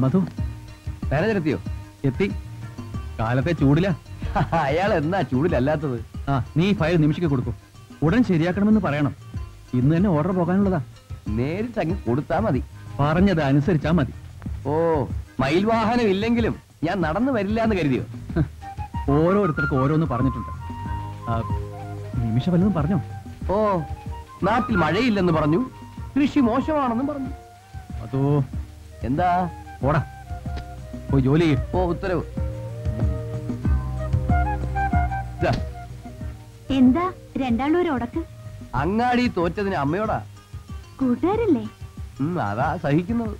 മധു. മാനേജരെത്തിയോ എത്തി കാലത്തെ ചൂടില. അയാൾ എന്നാ ചൂടിലല്ലാത്തത്? ആ നീ ഫയൽ നിമിഷിക്ക് കൊടുക്കും. ഉടൻ ശരിയാക്കണമെന്ന് പറയണം. ഇന്ന് തന്നെ ഓർഡർ പോകാനുള്ളതാ. നേരിട്ട് അങ്ങ് കൊടുത്താ മതി. പറഞ്ഞത് അനുസരിച്ചാ മതി. ഓ മയിൽ വാഹനം ഇല്ലെങ്കിലും ഞാൻ നടന്നു വരില്ല എന്ന് കരുതിയോ ഓരോരുത്തർക്ക് ഓരോന്ന് പറഞ്ഞിട്ടുണ്ട്. നിമിഷ വല്ലതും പറഞ്ഞോ? ഓ നാട്ടിൽ മഴയില്ലെന്ന് പറഞ്ഞു. കൃഷി മോശമാണെന്നും പറഞ്ഞു. അതോ? എന്താ? ഓടാ പോയി ജോലി പോ ഓ ഉത്തരവ്. എന്താ? രണ്ടാളും ഒരു ഉടക്ക്? അങ്ങാടി തോറ്റതിന് അമ്മയോടാ. കൂട്ടുകാരല്ലേ? അതാ സഹിക്കുന്നത്.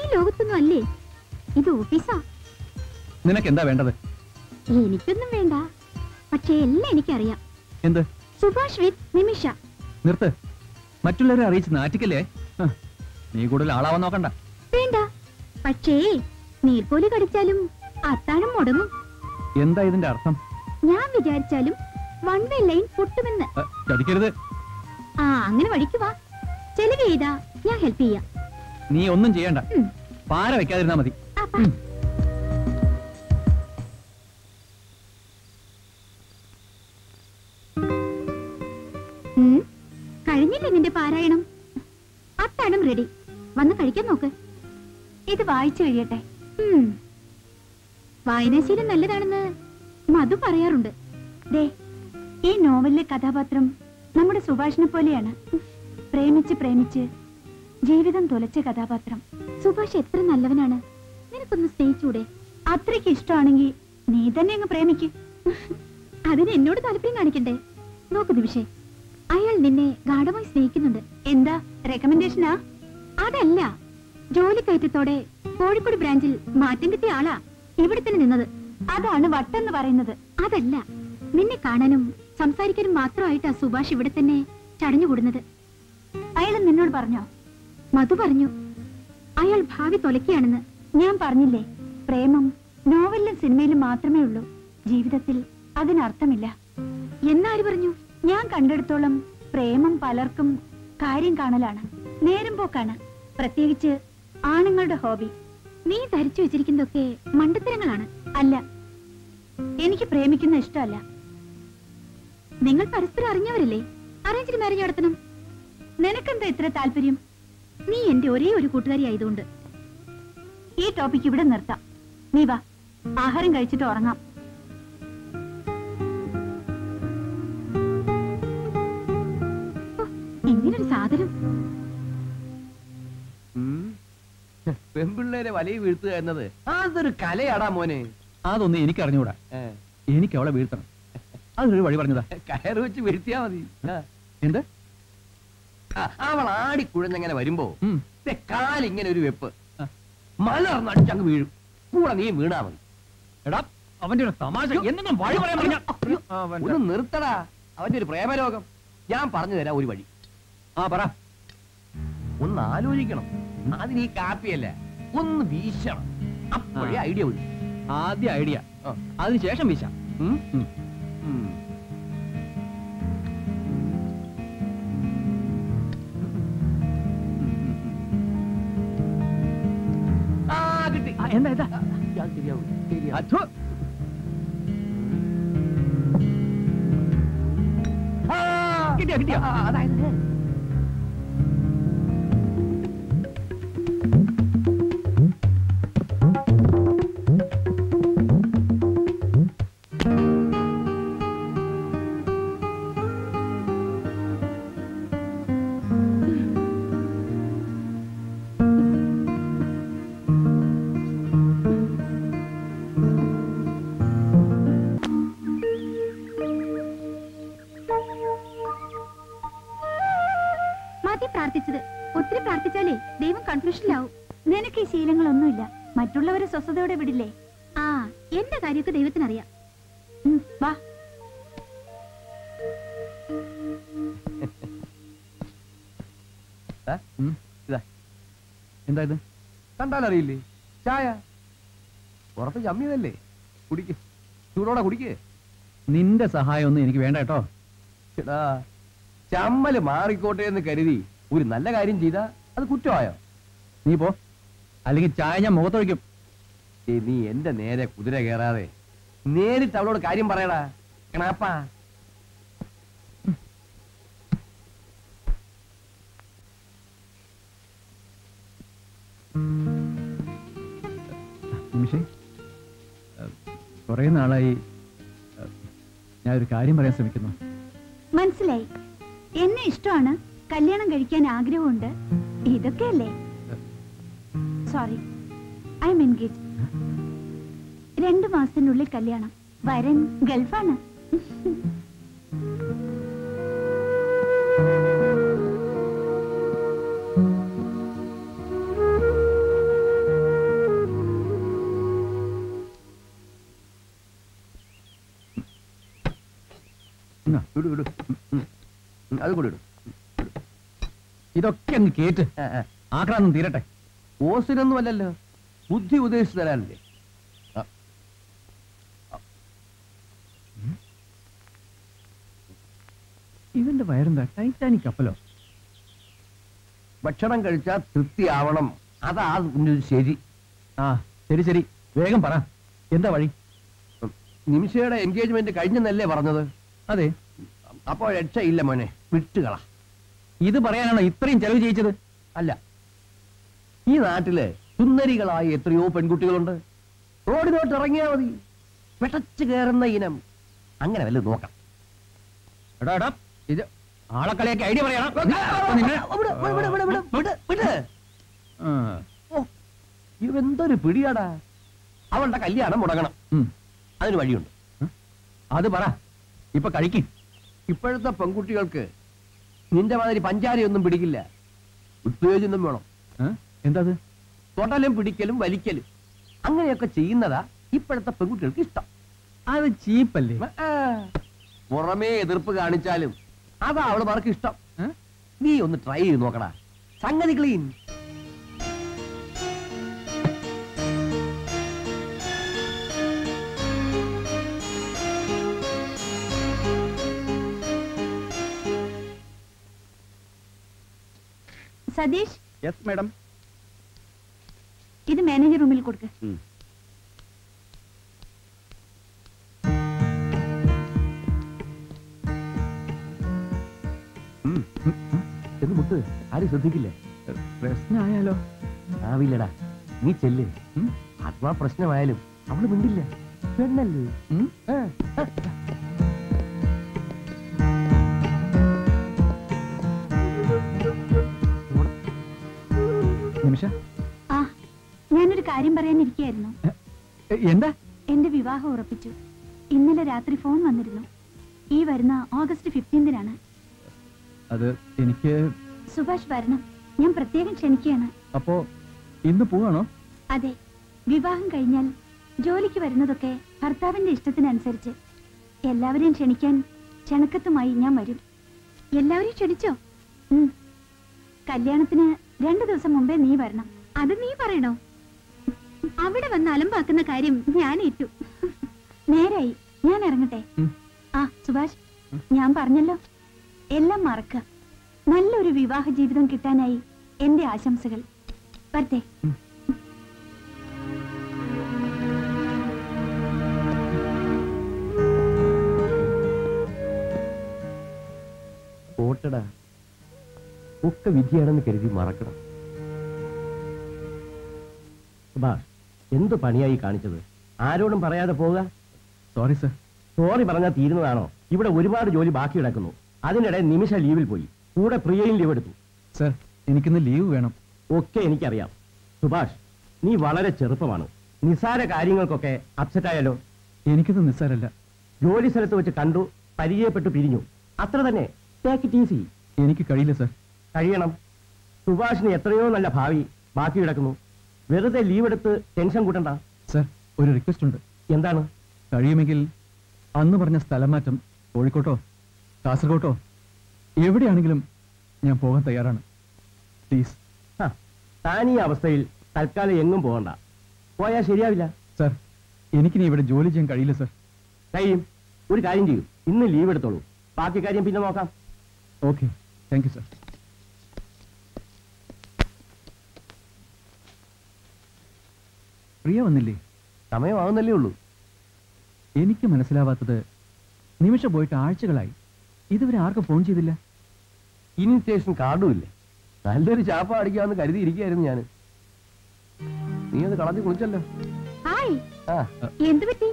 ഈ ലോകത്തൊന്നും അല്ലേ? ഇത് ഓഫീസാ? നിനക്ക് എന്താ വേണ്ടത്? എനിക്കൊന്നും വേണ്ട. പക്ഷേ എല്ലാം എനിക്കറിയാം. എന്ത്? സുഭാഷ് വിത്ത് നിമിഷ. നിർത്ത്. മറ്റുള്ളവരെ അറിയിച്ച് നാറ്റിക്കല്ലേ? നീ കൂടുതൽ ആളാവാൻ നോക്കണ്ട. വേണ്ട. പക്ഷേ നീർക്കോലി കടിച്ചാലും അത്താഴം മുടങ്ങും. എന്താ ഇതിന്റെ അർത്ഥം? ഞാൻ വിചാരിച്ചാലും വൺ വേ ലൈൻ പൊട്ടുമെന്ന്. ചതിക്കരുത്. ആ അങ്ങനെ വഴിക്കുവാ ചെലവ് ചെയ്താ ഞാൻ ഹെൽപ്പ് ചെയ്യാം. നീ ഒന്നും ചെയ്യണ്ട. പാര വെക്കാതിരുന്നാ മതി. കഴിഞ്ഞില്ല. നിന്റെ പാരായണം? അത്താഴം റെഡി വന്ന് കഴിക്കാൻ നോക്ക്. ഇത് വായിച്ചു കഴിയട്ടെ. വായനാശീലം നല്ലതാണെന്ന് മധു പറയാറുണ്ട്. ദേ ഈ നോവലിലെ കഥാപാത്രം നമ്മുടെ സുഭാഷിനെ പോലെയാണ്. പ്രേമിച്ച് പ്രേമിച്ച് ജീവിതം തുലച്ച കഥാപാത്രം. സുഭാഷ് എത്ര നല്ലവനാണ്? നിനക്കൊന്ന് സ്നേഹിച്ചൂടെ? അത്രയ്ക്ക് ഇഷ്ടമാണെങ്കിൽ നീ തന്നെ അങ്ങ് പ്രേമിക്ക്. അതിന് എന്നോട് താല്പര്യം കാണിക്കണ്ടേ? നോക്ക് നിമിഷേ അയാൾ നിന്നെ ഗാഠമായി സ്നേഹിക്കുന്നുണ്ട്. എന്താ റെക്കമെൻഡേഷനാ അതല്ല. ജോലി കയറ്റത്തോടെ കോഴിക്കോട് ബ്രാഞ്ചിൽ മാറ്റം കിട്ടിയ ആളാ ഇവിടെ തന്നെ നിന്നത്. അതാണ് വട്ടെന്ന് പറയുന്നത്. അതല്ല. നിന്നെ കാണാനും സംസാരിക്കാനും മാത്രമായിട്ടാ സുഭാഷ് ഇവിടെ തന്നെ ചടഞ്ഞുകൂടുന്നത്. അയാൾ നിന്നോട് പറഞ്ഞോ? മധു പറഞ്ഞു അയാൾ ഭാവി തൊലക്കുകയാണെന്ന് ഞാൻ പറഞ്ഞില്ലേ? പ്രേമം നോവലിലും സിനിമയിലും മാത്രമേ ഉള്ളൂ. ജീവിതത്തിൽ അതിനർത്ഥമില്ല. എന്നാര് പറഞ്ഞു? ഞാൻ കണ്ടെടുത്തോളം പ്രേമം പലർക്കും കാര്യം കാണലാണ് നേരം പോക്കാണ്. പ്രത്യേകിച്ച് ആണുങ്ങളുടെ ഹോബി. നീ ധരിച്ചു വെച്ചിരിക്കുന്നതൊക്കെ മണ്ടത്തരങ്ങളാണ് അല്ല. എനിക്ക് പ്രേമിക്കുന്ന ഇഷ്ടമല്ല. നിങ്ങൾ പരസ്പരം അറിഞ്ഞവരല്ലേ? അറേഞ്ച്ഡ് മാരേജ് നടത്തണം. നിനക്കെന്താ ഇത്ര താല്പര്യം? നീ എന്റെ ഒരേ ഒരു കൂട്ടുകാരി ആയതുകൊണ്ട്. ഈ ടോപ്പിക് ഇവിടെ നിർത്താം. നീ വാ. ആഹാരം കഴിച്ചിട്ട് ഉറങ്ങാം. ഇങ്ങനൊരു സാധനം. പെമ്പിള്ളേരെ പെൺപിള്ളേരെ വലയിൽ വീഴ്ത്തുക എന്നത് അതൊരു കലയാടാ മോനെ. അതൊന്നും എനിക്ക് അറിഞ്ഞുകൂടാ എനിക്ക് അവളെ വീഴ്ത്തണം. അതൊരു വഴി പറഞ്ഞതാ. കയറ് വെച്ച് വീഴ്ത്തിയാ മതി. എന്താ? അവൾ ആടിക്കുഴഞ്ഞങ്ങനെ വരുമ്പോ കാലിങ്ങനെ ഒരു വെപ്പ്. മലർന്നടിച്ചങ്ങ് വീഴും. കൂടെ നീ വീണാ മതി. എടാ അവന്റെ ഒരു തമാശ. വഴി പറയാൻ ഒന്ന് നിർത്തടാ. അവന്റെ ഒരു പ്രേമരോഗം. ഞാൻ പറഞ്ഞു തരാം ഒരു വഴി. ആ പറ. ഒന്ന് ആലോചിക്കണം. അതിന് ഈ കാപ്പിയല്ല? ഒന്ന് വീശണം. അപ്പോഴേ ഐഡിയ വരും. ആദ്യ ഐഡിയ. അതിനുശേഷം വീശാം. കിട്ടി. ആ, എന്താ എന്താ ആ, ഇയാൾ ശരിയാവും. ശരിയാവും. അച്ഛോ ആ, കിട്ടിയോ, കിട്ടിയോ? സ്വസ്ഥതയോടെ വിടില്ലേ? ആ എന്റെ കാര്യമൊക്കെ ദൈവത്തിനറിയാം. വാ. എന്താ ഇത്? കണ്ടാലറിയില്ലേ? ചായ? പുറത്ത് ചമ്മിയതല്ലേ? കുടിക്ക്. ചൂടോടെ കുടിക്ക്. നിന്റെ സഹായം ഒന്നും എനിക്ക് വേണ്ട കേട്ടോ. ചേടാ ചമ്മൽ മാറിക്കോട്ടെ എന്ന് കരുതി ഒരു നല്ല കാര്യം ചെയ്താ അത് കുറ്റമായോ? നീ പോ. അല്ലെങ്കിൽ ചായ ഞാൻ മുഖത്തൊഴിക്കും. നീ എന്റെ നേരെ കുതിര കയറാതെ നേരിട്ട് അവളോട് കാര്യം പറയടാ. കണാപ്പാ. നിമിഷേ കുറേ നാളായി ഞാൻ ഒരു കാര്യം പറയാൻ ശ്രമിക്കുന്നു. മനസ്സിലായി. എന്നെ ഇഷ്ടമാണ്. കല്യാണം കഴിക്കാൻ ആഗ്രഹമുണ്ട്. ഇതൊക്കെയല്ലേ? സോറി ഐ എം എൻഗേജ് രണ്ടു മാസത്തിനുള്ളിൽ കല്യാണം. വരൻ ഗൾഫാണ്. എന്നാ, വിടു വിടു. ഉം, ഉം. ഉം, അത് കൂടി ഇടും. ഇതൊക്കെ അങ്ങ് കേട്ട് ആക്രാന്തം തീരട്ടെ. ഓസിനൊന്നും അല്ലല്ലോ. ബുദ്ധി ഉപദേശിച്ചു തരാനില്ലേ. ഇവന്റെ വയറെന്താ? ടൈറ്റാനിക് കപ്പലോ? ഭക്ഷണം കഴിച്ചാൽ തൃപ്തിയാവണം. അതാ ശരി. ആ ശരി ശരി. വേഗം പറ. എന്താ വഴി. നിമിഷയുടെ എൻഗേജ്മെന്റ് കഴിഞ്ഞെന്നല്ലേ പറഞ്ഞത്? അതെ. അപ്പോ രക്ഷയില്ല മോനെ. വിട്ടുകള. ഇത് പറയാനാണോ ഇത്രയും ചെലവ് ചെയ്യിച്ചത്? അല്ല. ഈ നാട്ടിൽ സുന്ദരികളായ എത്രയോ പെൺകുട്ടികളുണ്ട്. റോഡിലോട്ട് ഇറങ്ങിയാൽ മതി. പെട്ടച്ചു കയറുന്ന ഇനം. അങ്ങനെ വല്ല നോക്കാം. എടാ എടാ ഇത് ആളക്കളിയൊക്കെ ഐഡിയ പറയണം. ഇവന്തൊരു പിടിയാടാ. അവളുടെ കല്യാണം മുടങ്ങണം. അതിന് വഴിയുണ്ട്. അത് പറ. ഇപ്പൊ കഴിക്കും. ഇപ്പോഴത്തെ പെൺകുട്ടികൾക്ക് നിന്റെ മാതിരി പഞ്ചാരയൊന്നും പിടിക്കില്ല. ഉത്തേജനം വേണം. എന്താ തൊടലും പിടിക്കലും വലിക്കലും. അങ്ങനെയൊക്കെ ചെയ്യുന്നതാ ഇപ്പോഴത്തെ പെൺകുട്ടികൾക്ക് ഇഷ്ടം. അത് ചീപ്പല്ലേ? പുറമേ എതിർപ്പ് കാണിച്ചാലും അതാ അവളുമാർക്ക് ഇഷ്ടം? നീ ഒന്ന് ട്രൈ ചെയ്ത് നോക്കടാ. സംഗതി ക്ലീൻ സതീഷ്? യെസ് മാഡം ഇത് മാനേജർ റൂമിൽ കൊടുക്ക. എന്ന് മുത്ത് ആരും ശ്രദ്ധിക്കില്ല? പ്രശ്നമായാലോ ആവില്ലടാ. നീ ചെല്ല്. ഉം? അഥവാ പ്രശ്നമായാലും അവൾ മിണ്ടില്ല. പെണ്ണല്ലേ. നിമിഷ കാര്യം പറയാനിരിക്കായിരുന്നു എന്താ? എന്റെ വിവാഹം ഉറപ്പിച്ചു. ഇന്നലെ രാത്രി ഫോൺ വന്നിരുന്നു. ഈ വരുന്ന ഓഗസ്റ്റ് ഫിഫ്റ്റീൻതിനാണ്. അത് എനിക്ക് സുഭാഷ് വരണം. ഞാൻ പ്രത്യേകം ക്ഷണിക്കുകയാണ്. അപ്പോ ഇന്ന് പോവാണോ? അതെ. വിവാഹം കഴിഞ്ഞാൽ ജോലിക്ക് വരുന്നതൊക്കെ ഭർത്താവിന്റെ ഇഷ്ടത്തിനനുസരിച്ച്. എല്ലാവരെയും ക്ഷണിക്കാൻ ക്ഷണക്കത്തുമായി ഞാൻ വരും. എല്ലാവരെയും ക്ഷണിച്ചോ? ഉം. കല്യാണത്തിന് രണ്ടു ദിവസം മുമ്പേ നീ വരണം. അത് നീ പറയണോ? അവിടെ വന്ന് അലമ്പാക്കുന്ന കാര്യം ഞാൻ ഏറ്റു. നേരായി ഞാൻ ഇറങ്ങട്ടെ? ആ സുഭാഷ് ഞാൻ പറഞ്ഞല്ലോ. എല്ലാം മറക്ക. നല്ലൊരു വിവാഹ ജീവിതം കിട്ടാനായി എന്റെ ആശംസകൾ. വരട്ടെ. പോട്ടടാ. ഒക്കെ വിധിയാണെന്ന് കരുതി മറക്കണം സുഭാഷ് എന്ത് പണിയായി കാണിച്ചത്? ആരോടും പറയാതെ പോവുക? സോറി സർ സോറി പറഞ്ഞാൽ തീരുന്നതാണോ? ഇവിടെ ഒരുപാട് ജോലി ബാക്കി കിടക്കുന്നു. അതിനിടെ നിമിഷ ലീവിൽ പോയി. കൂടെ പ്രിയയും ലീവ് എടുത്തു. സർ എനിക്കിന്ന് ലീവ് വേണം. ഒക്കെ എനിക്കറിയാം. സുഭാഷ് നീ വളരെ ചെറുപ്പമാണ്. നിസാര കാര്യങ്ങൾക്കൊക്കെ അപ്സെറ്റ് ആയാലോ എനിക്കിത് നിസ്സാരല്ല. ജോലി സ്ഥലത്ത് വെച്ച് കണ്ടു പരിചയപ്പെട്ടു പിരിഞ്ഞു. അത്ര തന്നെ. ടേക്ക് ഇറ്റ് ഈസി എനിക്ക് കഴിയില്ല സർ കഴിയണം. സുഭാഷിന് എത്രയോ നല്ല ഭാവി ബാക്കി കിടക്കുന്നു. വെറുതെ ലീവ് എടുത്ത് ടെൻഷൻ കൂട്ടണ്ട. സർ ഒരു റിക്വസ്റ്റ് ഉണ്ട്. എന്താണ്? കഴിയുമെങ്കിൽ അന്ന് പറഞ്ഞ സ്ഥലം മാറ്റം കോഴിക്കോട്ടോ കാസർഗോട്ടോ എവിടെയാണെങ്കിലും ഞാൻ പോകാൻ തയ്യാറാണ്. പ്ലീസ് ആ താൻ ഈ അവസ്ഥയിൽ തൽക്കാലം എങ്ങും പോകണ്ട. പോയാൽ ശരിയാവില്ല. സർ എനിക്കിനി ഇവിടെ ജോലി ചെയ്യാൻ കഴിയില്ല സർ കഴിയും. ഒരു കാര്യം ചെയ്യും. ഇന്ന് ലീവ് എടുത്തോളൂ. ബാക്കി കാര്യം പിന്നെ നോക്കാം. Okay thank you sir Priya വന്നില്ലേ സമയമാവുന്നല്ലേ ഉള്ളൂ. എനിക്ക് മനസ്സിലാവാത്തത് നിമിഷം പോയിട്ട് ആഴ്ചകളായി. ഇതുവരെ ആർക്കും ഫോൺ ചെയ്തില്ല. ഇൻവിറ്റേഷൻ കാർഡും ഇല്ല. നല്ലൊരു ചാപ്പ അടിക്കാമെന്ന് കരുതിയിരിക്കുകയായിരുന്നു ഞാൻ നീ അത് കളഞ്ഞു കുളിച്ചല്ലോ. ഹായ്. എന്ത് പറ്റി?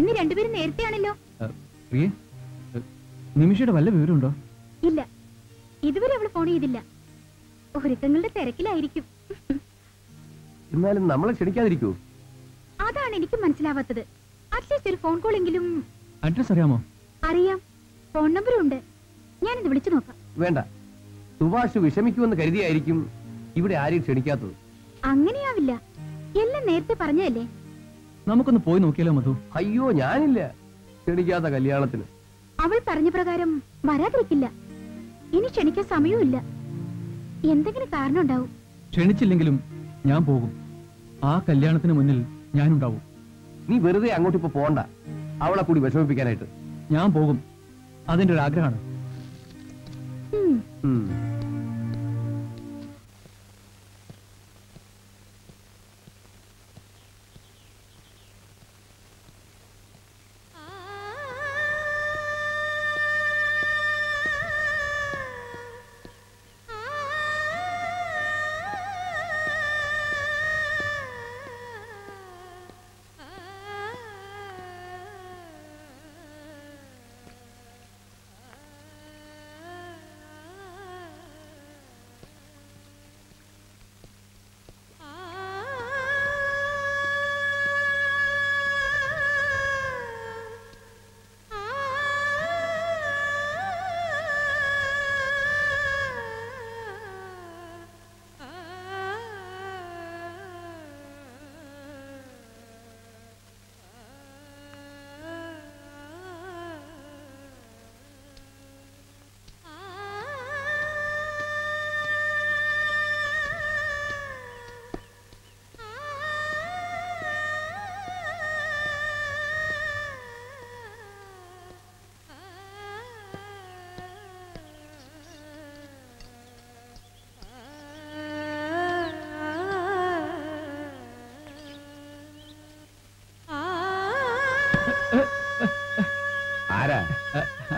ഇന്ന് രണ്ടുപേരും നേരത്തെയാണല്ലോ. പ്രിയ നിമിഷയുടെ വല്ല വിവരമുണ്ടോ? ഇല്ല. ഇതുവരെ അവൾ ഫോൺ ചെയ്തില്ല. ഒരുക്കങ്ങളുടെ തിരക്കിലായിരിക്കും. എന്നാലും നമ്മളെ ക്ഷണിക്കാതിരിക്കൂ അതാണ് എനിക്ക് മനസ്സിലാവാത്തത്. അറ്റ്ലീസ്റ്റ് ഒരു ഫോൺ കോൾ എങ്കിലും. അഡ്രസ് അറിയാമോ? അറിയാം. ഫോൺ നമ്പറും ഉണ്ട്. ഞാനിത് വിളിച്ചു നോക്കാം. വേണ്ട. സുഭാഷ് വിഷമിക്കുമെന്ന് കരുതിയായിരിക്കും ഇവിടെ ആരും ക്ഷണിക്കാത്തത്. അങ്ങനെയാവില്ല. എല്ലാം നേരത്തെ പറഞ്ഞതല്ലേ? നമുക്കൊന്ന് പോയി നോക്കിയാലോ മധു? അയ്യോ ഞാനില്ല. ക്ഷണിക്കാത്ത കല്യാണത്തിന്. അവൾ പറഞ്ഞ പ്രകാരം വരാതിരിക്കില്ല. ഇനി ക്ഷണിക്കാൻ സമയവുമില്ല. എന്തെങ്കിലും കാരണം ഉണ്ടാവും ക്ഷണിച്ചില്ലെങ്കിലും ഞാൻ പോകും. ആ കല്യാണത്തിന് മുന്നിൽ ഞാനുണ്ടാവും. നീ വെറുതെ അങ്ങോട്ട് ഇപ്പൊ പോണ്ട. അവളെ കൂടി വിഷമിപ്പിക്കാനായിട്ട്. ഞാൻ പോകും. അതിന്റെ ഒരു ആഗ്രഹമാണ്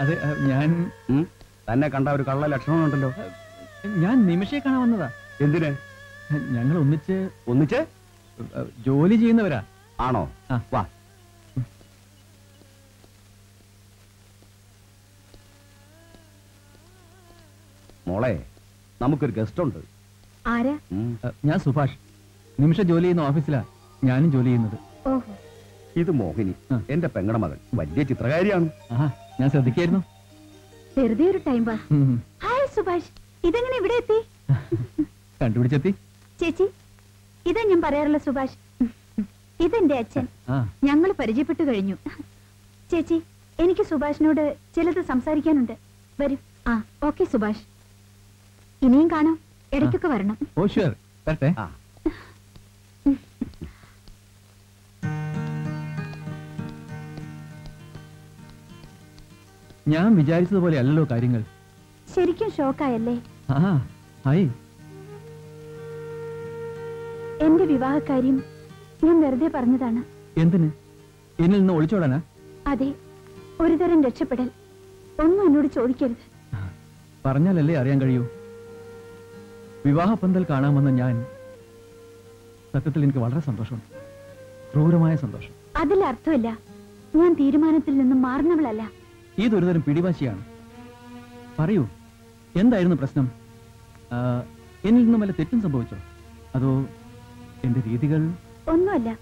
അത് ഞാൻ തന്നെ കണ്ട ഒരു കള്ള ലക്ഷണമുണ്ടല്ലോ ഞാൻ നിമിഷയെ കാണാൻ വന്നതാ. എന്തിന്? ഞങ്ങൾ ഒന്നിച്ച് ഒന്നിച്ച്? ജോലി ചെയ്യുന്നവരാ. ആണോ? വാ. മോളെ നമുക്കൊരു ഗസ്റ്റ് ഉണ്ട് ആരാ ഞാൻ സുഭാഷ്. നിമിഷ ജോലി ചെയ്യുന്ന ഓഫീസിലാ ഞാനും ജോലി ചെയ്യുന്നത്. ഇത് മോഹിനി. എന്റെ പെങ്ങടെ മകൾ വലിയ ചിത്രകാരിയാണ്. ഞാൻ ശ്രദ്ധിക്കായിരുന്നു. വെറുതെ ഒരു ടൈം പാസ്. ഹായ് സുഭാഷ്. ഇതെങ്ങനെ ഇവിടെ എത്തി? കണ്ടുപിടിച്ചെത്തി. ചേച്ചി ഇതാ ഞാൻ പറയാറുള്ള സുഭാഷ്. ഇതെന്റെ അച്ഛൻ. ഞങ്ങൾ പരിചയപ്പെട്ടു കഴിഞ്ഞു. ചേച്ചി എനിക്ക് സുഭാഷിനോട് ചിലത് സംസാരിക്കാനുണ്ട്. വരും. ആ ഓക്കെ സുഭാഷ്. ഇനിയും കാണാം. ഇടയ്ക്കൊക്കെ വരണം. ഓ ഷുവർ വരട്ടെ. ഞാൻ വിചാരിച്ചതുപോലെ അല്ലല്ലോ കാര്യങ്ങൾ. ശരിക്കും ഷോക്കായല്ലേ? ആ എന്റെ വിവാഹക്കാര്യം ഞാൻ വെറുതെ പറഞ്ഞതാണ്. എന്തിന്? എന്നിൽ നിന്ന് ഒളിച്ചോടാനാ? അതെ ഒരുതരം രക്ഷപ്പെടൽ. ഒന്നും എന്നോട് ചോദിക്കരുത്. പറഞ്ഞാലല്ലേ അറിയാൻ കഴിയൂ. വിവാഹ പന്തൽ കാണാമെന്ന് ഞാൻ സത്യത്തിൽ എനിക്ക് വളരെ സന്തോഷമുണ്ട് ക്രൂരമായ സന്തോഷം. അതിൽ അർത്ഥമില്ല ഞാൻ തീരുമാനത്തിൽ നിന്നും മാറുന്നവളല്ല. ഇതൊരുതരം പിടിവാശിയാണ്. പറയൂ എന്തായിരുന്നു പ്രശ്നം? എന്നിൽ നിന്നും വല്ല തെറ്റും സംഭവിച്ചോ? അതോ എന്റെ രീതികൾ? ഒന്നുമല്ല.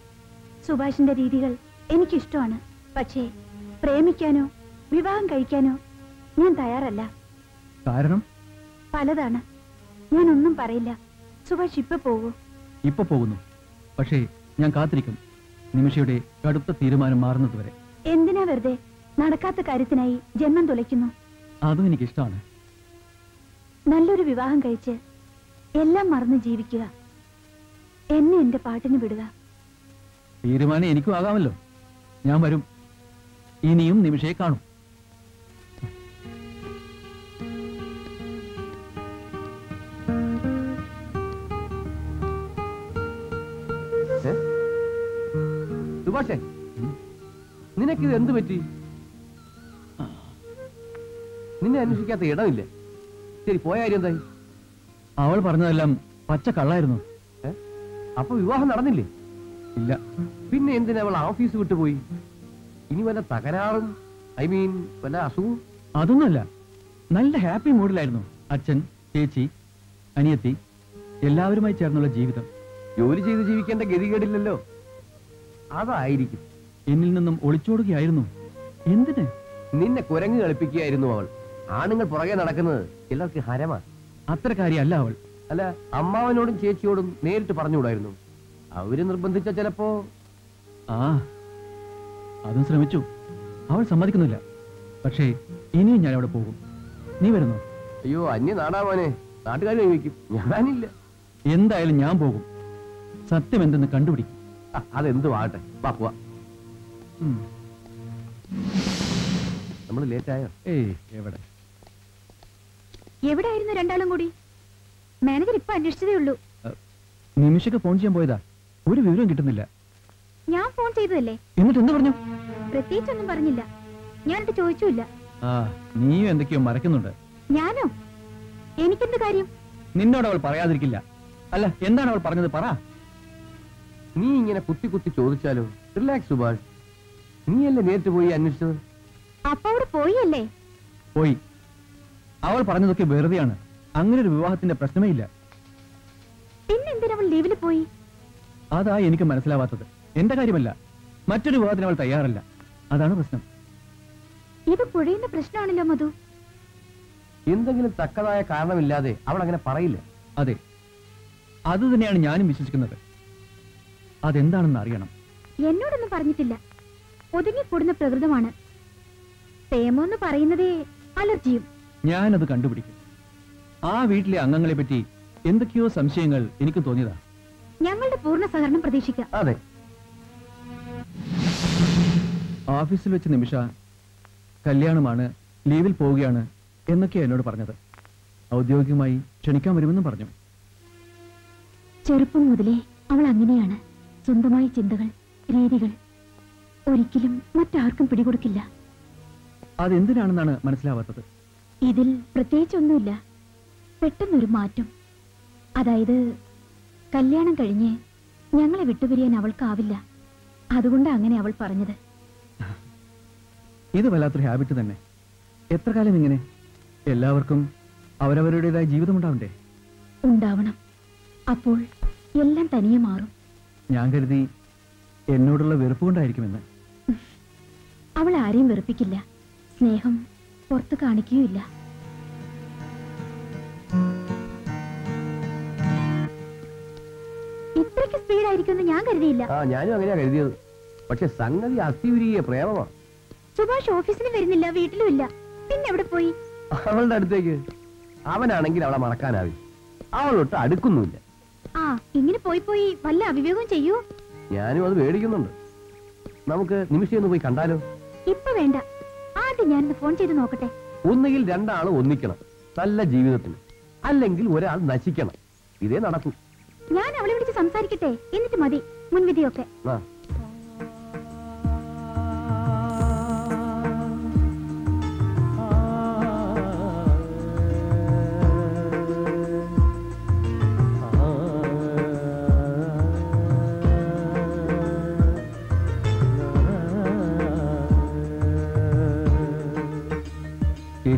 സുഭാഷിന്റെ രീതികൾ എനിക്കിഷ്ടമാണ്. പക്ഷേ പ്രേമിക്കാനോ വിവാഹം കഴിക്കാനോ ഞാൻ തയ്യാറല്ല. കാരണം? പലതാണ്. ഞാൻ ഒന്നും പറയില്ല. സുഭാഷ് ഇപ്പൊ പോകൂ ഇപ്പൊ പോകുന്നു. പക്ഷേ ഞാൻ കാത്തിരിക്കും. നിമിഷയുടെ കടുത്ത തീരുമാനം മാറുന്നതുവരെ എന്തിനാ വെറുതെ? നടക്കാത്ത കാര്യത്തിനായി ജന്മം തുലയ്ക്കുന്നു. അതും എനിക്കിഷ്ടമാണ്. നല്ലൊരു വിവാഹം കഴിച്ച് എല്ലാം മറന്ന് ജീവിക്കുക. എന്നെ എന്റെ പാട്ടിന് വിടുക. തീരുമാനം എനിക്കും ആകാമല്ലോ. ഞാൻ വരും. ഇനിയും നിമിഷയെ കാണും? സുഭാഷേ നിനക്കിത് എന്ത് പറ്റി? നിന്നെ അന്വേഷിക്കാത്ത ഇടമില്ലേ. ശരി പോയ കാര്യം എന്തായി? അവൾ പറഞ്ഞതെല്ലാം പച്ച കള്ളായിരുന്നു? അപ്പൊ വിവാഹം നടന്നില്ലേ? ഇല്ല. പിന്നെ എന്തിനാ അവൾ ഓഫീസ് വിട്ടുപോയി ഇനി വല്ല തകരാറും ഐ മീൻ വല്ല അസുഖവും? അതൊന്നുമല്ല. നല്ല ഹാപ്പി മൂഡിലായിരുന്നു അച്ഛൻ ചേച്ചി അനിയത്തി എല്ലാവരുമായി ചേർന്നുള്ള ജീവിതം. ജോലി ചെയ്ത് ജീവിക്കേണ്ട ഗതികേടില്ലല്ലോ. അതായിരിക്കും. എന്നിൽ നിന്നും ഒളിച്ചോടുകയായിരുന്നു. എന്തിന്? നിന്നെ കുരങ്ങ് കളിപ്പിക്കുകയായിരുന്നു അവൾ. ആണുങ്ങൾ പുറകെ നടക്കുന്നത് ചിലർക്ക് ഹരമാ. അത്ര കാര്യമല്ല അവൾ. അല്ല അമ്മാവനോടും ചേച്ചിയോടും നേരിട്ട് പറഞ്ഞുകൂടായിരുന്നു. അവർ നിർബന്ധിച്ച ചിലപ്പോ ആ അതും ശ്രമിച്ചു. അവൾ സമ്മതിക്കുന്നില്ല. പക്ഷേ ഇനിയും ഞാൻ അവിടെ പോകും. നീ വരുന്നോ? അയ്യോ അന്യ നാടാവാനെ നാട്ടുകാർ ചോദിക്കും ഞാനില്ല. എന്തായാലും ഞാൻ പോകും. സത്യം എന്തെന്ന് കണ്ടുപിടിക്കും. അതെന്തു ആകട്ടെ വാ പോവാ. നമ്മൾ ലേറ്റായോ? ഏയ് എവിടെ? എവിടെയായിരുന്നു രണ്ടാളും കൂടി? മാനേജർ ഇപ്പൊ അന്വേഷിച്ചതേ ഉള്ളൂ. നിമിഷക്ക് ഫോൺ ചെയ്യാൻ പോയതാ. ഒരു വിവരം കിട്ടുന്നില്ല. ഞാൻ ഫോൺ ചെയ്തതല്ലേ? എന്നിട്ട് എന്ത് പറഞ്ഞു? പ്രത്യേകിച്ചൊന്നും പറഞ്ഞില്ല. ഞാനിട്ട് ചോദിച്ചില്ല ആ നീയും എന്തൊക്കെയോ മറക്കുന്നുണ്ട് ഞാനോ? എനിക്കെന്ത് കാര്യം? നിന്നോട് അവൾ പറയാതിരിക്കില്ല. അല്ല എന്താണ് അവൾ പറഞ്ഞത് പറ. നീ ഇങ്ങനെ കുത്തി കുത്തി ചോദിച്ചാലോ? റിലാക്സ് സുഭാഷ്. നീയല്ലേ നേരിട്ട് പോയി അന്വേഷിച്ചത്? അപ്പൊ അവിടെ പോയി അല്ലേ? പോയി. അവൾ പറഞ്ഞതൊക്കെ വെറുതെയാണ്. അങ്ങനെ ഒരു വിവാഹത്തിന്റെ പ്രശ്നമേ ഇല്ല. പിന്നെന്തിനവൾ ലീവിൽ പോയി? അതാ എനിക്ക് മനസ്സിലാവാത്തത്. എന്റെ കാര്യമല്ല. മറ്റൊരു വിവാഹത്തിന് അവൾ തയ്യാറല്ല. അതാണ് പ്രശ്നം. ഇത് പുഴയുന്ന പ്രശ്നമാണല്ലോ മധു. എന്തെങ്കിലും തക്കതായ കാരണമില്ലാതെ അവൾ അങ്ങനെ പറയില്ല? അതെ. അത് തന്നെയാണ് ഞാനും വിശ്വസിക്കുന്നത്. അതെന്താണെന്ന് അറിയണം. എന്നോടൊന്നും പറഞ്ഞിട്ടില്ല. ഒതുങ്ങിക്കൂടുന്ന പ്രകൃതമാണ്. പ്രേമെന്ന് പറയുന്നതേ അലർജിയും. ഞാനത് കണ്ടുപിടിക്കും. ആ വീട്ടിലെ അംഗങ്ങളെ പറ്റി എന്തൊക്കെയോ സംശയങ്ങൾ എനിക്ക് തോന്നിയതാ. ഞങ്ങളുടെ പൂർണ സഹകരണം പ്രതീക്ഷിക്കാം. അതെ. ഓഫീസിൽ വെച്ച് നിമിഷ കല്യാണമാണ് ലീവിൽ പോവുകയാണ് എന്നൊക്കെ എന്നോട് പറഞ്ഞത്. ഔദ്യോഗികമായി ക്ഷണിക്കാൻ വരുമെന്നും പറഞ്ഞു. ചെറുപ്പം മുതലേ അവൾ അങ്ങനെയാണ്. സ്വന്തമായ ചിന്തകൾ രീതികൾ ഒരിക്കലും മറ്റാർക്കും പിടികൊടുക്കില്ല. അതെന്തിനാണെന്നാണ് മനസ്സിലാവാത്തത്? ഇതിൽ പ്രത്യേകിച്ചൊന്നുമില്ല. പെട്ടെന്നൊരു മാറ്റം. അതായത് കല്യാണം കഴിഞ്ഞ് ഞങ്ങളെ വിട്ടുപിരിയാൻ അവൾക്കാവില്ല. അതുകൊണ്ട് അങ്ങനെ അവൾ പറഞ്ഞത്. ഇത് വല്ലാത്തൊരു ഹാബിറ്റ് തന്നെ. എത്ര കാലം ഇങ്ങനെ? എല്ലാവർക്കും അവരവരുടേതായ ജീവിതം ഉണ്ടാവണ്ടേ? ഉണ്ടാവണം. അപ്പോൾ എല്ലാം തനിയെ മാറും. ഞാൻ കരുതി എന്നോടുള്ള വെറുപ്പ് കൊണ്ടായിരിക്കുമെന്ന്. അവൾ ആരെയും വെറുപ്പിക്കില്ല. സ്നേഹം പുറത്ത് കാണിക്കുകയില്ല ഇത്രയ്ക്ക് സ്പീഡായിരിക്കുമെന്ന് ഞാൻ കരുതിയില്ല. ആ ഞാനും അങ്ങനെയാ കരുതിയത്. പക്ഷെ സംഗതി അസ്ഥിയുരിയ പ്രേമമാ. സുഭാഷ് ഓഫീസിന് വരുന്നില്ല വീട്ടിലും ഇല്ല പിന്നെ എവിടെ പോയി? അവളുടെ അടുത്തേക്ക്. അവനാണെങ്കിൽ അവളെ മറക്കാനാവി അവളൊട്ട് അടുക്കുന്നുമില്ല. ആ ഇങ്ങനെ പോയി പോയി വല്ല അവിവേകം ചെയ്യൂ. ഞാനും അത് പേടിക്കുന്നുണ്ട് നമുക്ക് നിമിഷം ഒന്ന് പോയി കണ്ടാലോ? ഇപ്പൊ വേണ്ട. ആദ്യം ഞാനൊന്ന് ഫോൺ ചെയ്ത് നോക്കട്ടെ? ഒന്നുകിൽ രണ്ടാളും ഒന്നിക്കണം നല്ല ജീവിതത്തിന് അല്ലെങ്കിൽ ഒരാൾ നശിക്കണം. ഇതേ നടക്കൂ. ഞാൻ അവളെ വിളിച്ച് സംസാരിക്കട്ടെ? എന്നിട്ട് മതി മുൻവിധിയൊക്കെ.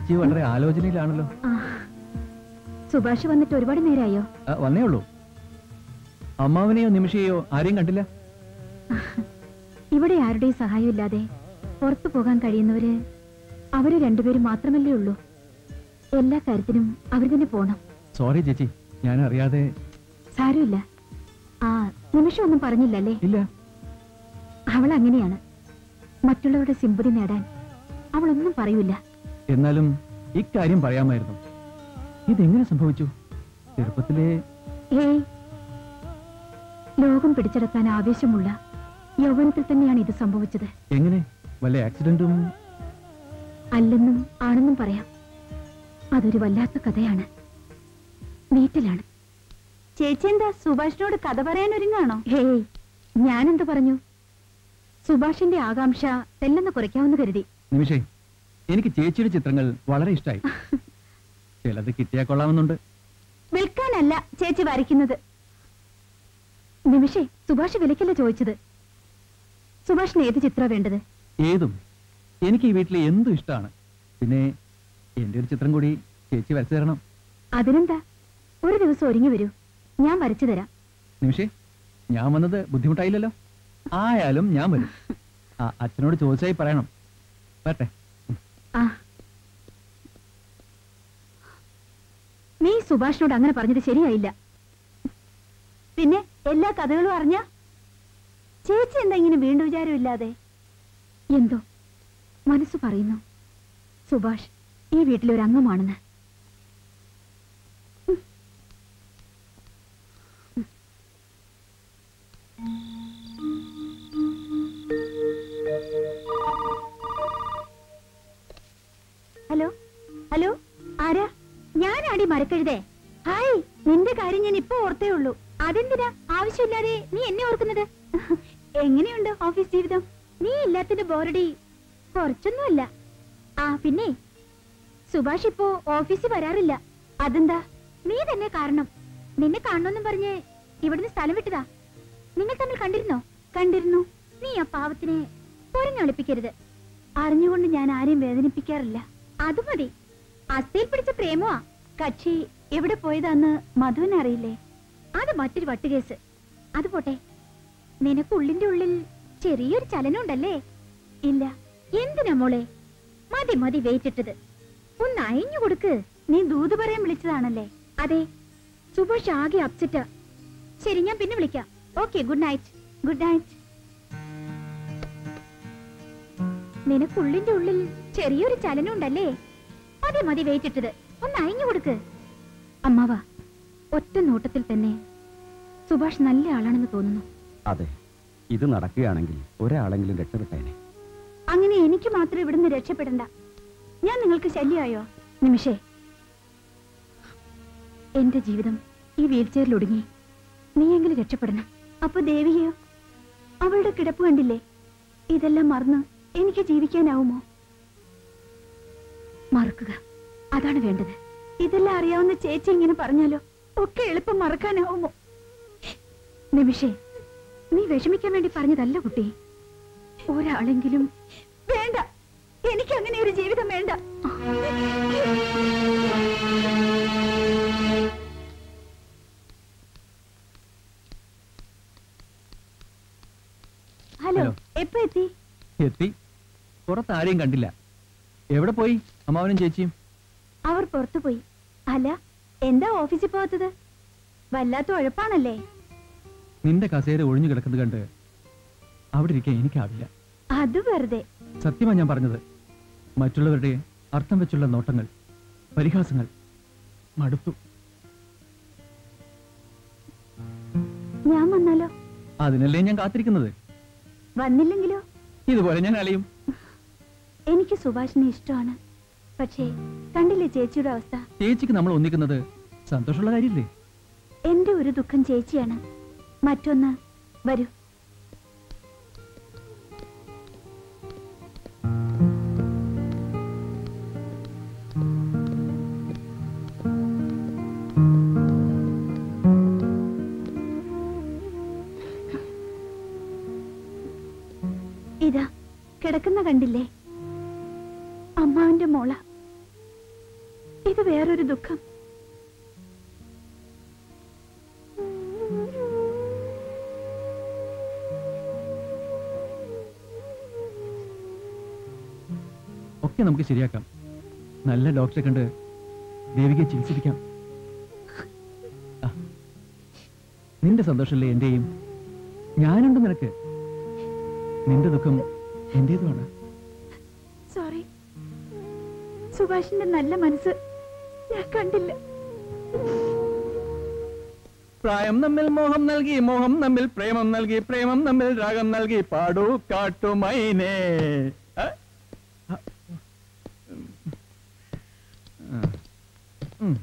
ചേച്ചി വളരെ ആലോചനയിലാണല്ലോ. സുഭാഷ് വന്നിട്ട് ഒരുപാട് നേരമായോ വന്നേ ഉള്ളൂ. അമ്മാവനെയോ നിമിഷയോ ആരെയും കണ്ടില്ല? ഇവിടെ ആരുടെയും സഹായം ഇല്ലാതെ പുറത്തു പോകാൻ കഴിയുന്നവര് അവർ രണ്ടുപേരും മാത്രമല്ലേ ഉള്ളൂ. എല്ലാ കാര്യത്തിനും അവർ തന്നെ പോണം. സോറി ചേച്ചി. ഞാൻ അറിയാതെ സാരമില്ല. ആ നിമിഷം ഒന്നും പറഞ്ഞില്ലല്ലേ? ഇല്ല. അവൾ അങ്ങനെയാണ്. മറ്റുള്ളവരുടെ സിമ്പതി നേടാൻ അവളൊന്നും പറയൂല. എന്നാലും ഇക്കാര്യം പറയാമായിരുന്നു. ഇതെങ്ങനെ സംഭവിച്ചു? ചെറുപ്പത്തിലെ ലോകം പിടിച്ചെടുക്കാൻ ആവേശമുള്ള യൗവനത്തിൽ തന്നെയാണ് ഇത് സംഭവിച്ചത്. എങ്ങനെ? വല്ല ആക്സിഡന്റും? അല്ലെന്നും ആണെന്നും പറയാം. അതൊരു വല്ലാത്ത കഥയാണ്. വീട്ടിലാണ്. ചേച്ചി എന്താ സുഭാഷിനോട് കഥ പറയാൻ ഒരുങ്ങാണോ? ഹേയ് ഞാനെന്ത് പറഞ്ഞു? സുഭാഷിന്റെ ആകാംക്ഷ തെല്ലെന്ന് കുറയ്ക്കാമെന്ന് കരുതി. നിമിഷേ എനിക്ക് ചേച്ചിയുടെ ചിത്രങ്ങൾ വളരെ ഇഷ്ടമായി ചിലത് കിട്ടിയാ കൊള്ളാമെന്നുണ്ട്. വിൽക്കാനല്ല ചേച്ചി വരയ്ക്കുന്നത്. നിമിഷേ സുഭാഷ് വിലക്കല്ല ചോദിച്ചത്? സുഭാഷിന് ഏത് ചിത്രം വേണ്ടത്? ഏതും. എനിക്ക് ഈ വീട്ടിലെ എന്തും ഇഷ്ടമാണ് പിന്നെ എന്റെ ഒരു ചിത്രം കൂടി ചേച്ചി വരച്ചു തരണം. അതിനെന്താ? ഒരു ദിവസം ഒരുങ്ങി വരൂ. ഞാൻ വരച്ചു തരാം. നിമിഷേ ഞാൻ വന്നത് ബുദ്ധിമുട്ടായില്ലല്ലോ? ആയാലും ഞാൻ വരും. അച്ഛനോട് ചോദിച്ചായി പറയണം. വരട്ടെ ആ നീ സുഭാഷിനോട് അങ്ങനെ പറഞ്ഞത് ശരിയായില്ല. പിന്നെ എല്ലാ കഥകളും അറിഞ്ഞ ചേച്ചി എന്താ ഇങ്ങനെ വീണ്ടും വിചാരമില്ലാതെ? എന്തോ? മനസ്സ് പറയുന്നു. സുഭാഷ് ഈ വീട്ടിലെ ഒരു അംഗമാണെന്ന്. ഹലോ? ഹലോ? ആരാ? ഞാനാടി മരക്കഴുതേ. ഹായ് നിന്റെ കാര്യം ഞാൻ ഇപ്പൊ ഓർത്തേ ഉള്ളൂ. അതെന്തിനാ? ആവശ്യമില്ലാതെ നീ എന്നെ ഓർക്കുന്നത്? എങ്ങനെയുണ്ട് ഓഫീസ് ജീവിതം? നീ ഇല്ലാത്തിന്റെ ബോറടി കുറച്ചൊന്നുമല്ല. ആ പിന്നെ? സുഭാഷ് ഇപ്പോ ഓഫീസിൽ വരാറില്ല. അതെന്താ? നീ തന്നെ കാരണം. നിന്നെ കാണണമെന്നും പറഞ്ഞ് ഇവിടുന്ന് സ്ഥലം വിട്ടതാ. നിങ്ങൾ തമ്മിൽ കണ്ടിരുന്നോ? കണ്ടിരുന്നു. നീ ആ പാവത്തിനെ പൊരഞ്ഞൊളിപ്പിക്കരുത്. അറിഞ്ഞുകൊണ്ട് ഞാൻ ആരെയും വേദനിപ്പിക്കാറില്ല. അത് മതി അസ്ഥയിൽ പിടിച്ച പ്രേമമാ കക്ഷി എവിടെ പോയതാന്ന് മധുവിന് അറിയില്ലേ? അത് മറ്റൊരു വട്ടുകേസ്. അത് പോട്ടെ. നിനക്ക് ഉള്ളിന്റെ ഉള്ളിൽ ചെറിയൊരു ചലനം ഉണ്ടല്ലേ ഇല്ല. എന്തിനാ മോളെ? മതി മതി വെയിറ്റിട്ടത് ഒന്ന് അയഞ്ഞു കൊടുക്ക്. നീ ദൂത് പറയാൻ വിളിച്ചതാണല്ലേ? അതെ. സുഭാഷ് ആകെ അപ്സെറ്റാ ശരി ഞാൻ പിന്നെ വിളിക്കാം. Okay good night good night നിനക്കുള്ളിന്റെ ഉള്ളിൽ ചെറിയൊരു ചലനം ഉണ്ടല്ലേ മതി മതി വെയിറ്റിട്ടത് ഒന്ന് അയഞ്ഞു കൊടുക്ക്. അമ്മാവ ഒറ്റ നോട്ടത്തിൽ തന്നെ സുഭാഷ് നല്ല ആളാണെന്ന് തോന്നുന്നു. അതെ ഇത് നടക്കുകയാണെങ്കിൽ ഒരാളെങ്കിലും രക്ഷപ്പെട്ടേനെ. അങ്ങനെ എനിക്ക് മാത്രം ഇവിടുന്ന് രക്ഷപ്പെടണ്ട. ഞാൻ നിങ്ങൾക്ക് ശല്യമായോ? നിമിഷേ. എന്റെ ജീവിതം ഈ വീൽ ചെയറിൽ ഒടുങ്ങി. നീയെങ്കിലും രക്ഷപ്പെടണം. അപ്പൊ ദേവിയോ അവളുടെ കിടപ്പ് കണ്ടില്ലേ? ഇതെല്ലാം മറന്ന് എനിക്ക് ജീവിക്കാനാവുമോ? മറക്കുക. അതാണ് വേണ്ടത്. ഇതെല്ലാം അറിയാവുന്ന ചേച്ചി ഇങ്ങനെ പറഞ്ഞാലോ? ഒക്കെ എളുപ്പം മറക്കാനാവുമോ? നിമിഷേ നീ വിഷമിക്കാൻ വേണ്ടി പറഞ്ഞതല്ല കുട്ടി. ഒരാളെങ്കിലും വേണ്ട. എനിക്ക് അങ്ങനെ ഒരു ജീവിതം വേണ്ട. ഹലോ. എപ്പോ എത്തി? എത്തി. പുറത്ത് ആരെയും കണ്ടില്ല. എവിടെ പോയി? അമ്മാവനും ചേച്ചിയും? അവർ പുറത്തു പോയി. അല്ല എന്താ ഓഫീസിൽ പോകാത്തത്? വല്ലാത്ത ഉഴപ്പാണല്ലേ? നിന്റെ കസേര ഒഴിഞ്ഞു കിടക്കുന്നത് കണ്ട് അവിടെ ഇരിക്കാൻ എനിക്കാവില്ല. അത് വെറുതെ. സത്യമാ ഞാൻ പറഞ്ഞത്. മറ്റുള്ളവരുടെ അർത്ഥം വെച്ചുള്ള നോട്ടങ്ങൾ പരിഹാസങ്ങൾ മടുത്തു ഞാൻ വന്നാലോ? അതിനല്ലേ ഞാൻ കാത്തിരിക്കുന്നത്? വന്നില്ലെങ്കിലോ? ഇതുപോലെ ഞാൻ അലയും. എനിക്ക് സുഭാഷിനെ ഇഷ്ടമാണ്. പക്ഷേ കണ്ടില്ലേ ചേച്ചിയുടെ അവസ്ഥ? ചേച്ചിക്ക് നമ്മൾ ഒന്നിക്കുന്നത് സന്തോഷമുള്ള കാര്യമില്ലേ എന്റെ ഒരു ദുഃഖം ചേച്ചിയാണ്. മറ്റൊന്ന് വരൂ. ഇതാ കിടക്കുന്ന കണ്ടില്ലേ? വേറൊരു ദുഃഖം. ഒക്കെ നമുക്ക് ശരിയാക്കാം. നല്ല ഡോക്ടറെ കണ്ട് ദേവികയെ ചികിത്സിപ്പിക്കാം. നിന്റെ സന്തോഷമല്ലേ എന്റെയും? ഞാനുണ്ട് നിനക്ക്. നിന്റെ ദുഃഖം എന്റേതുമാണ്. സോറി സുഭാഷിന്റെ നല്ല മനസ്സ് കണ്ടില്ല. പ്രായം തമ്മിൽ മോഹം നൽകി മോഹം നമ്മിൽ പ്രേമം നൽകി പ്രേമം നമ്മിൽ രാഗം നൽകി പാടൂ കാട്ടുമൈനേ Mm.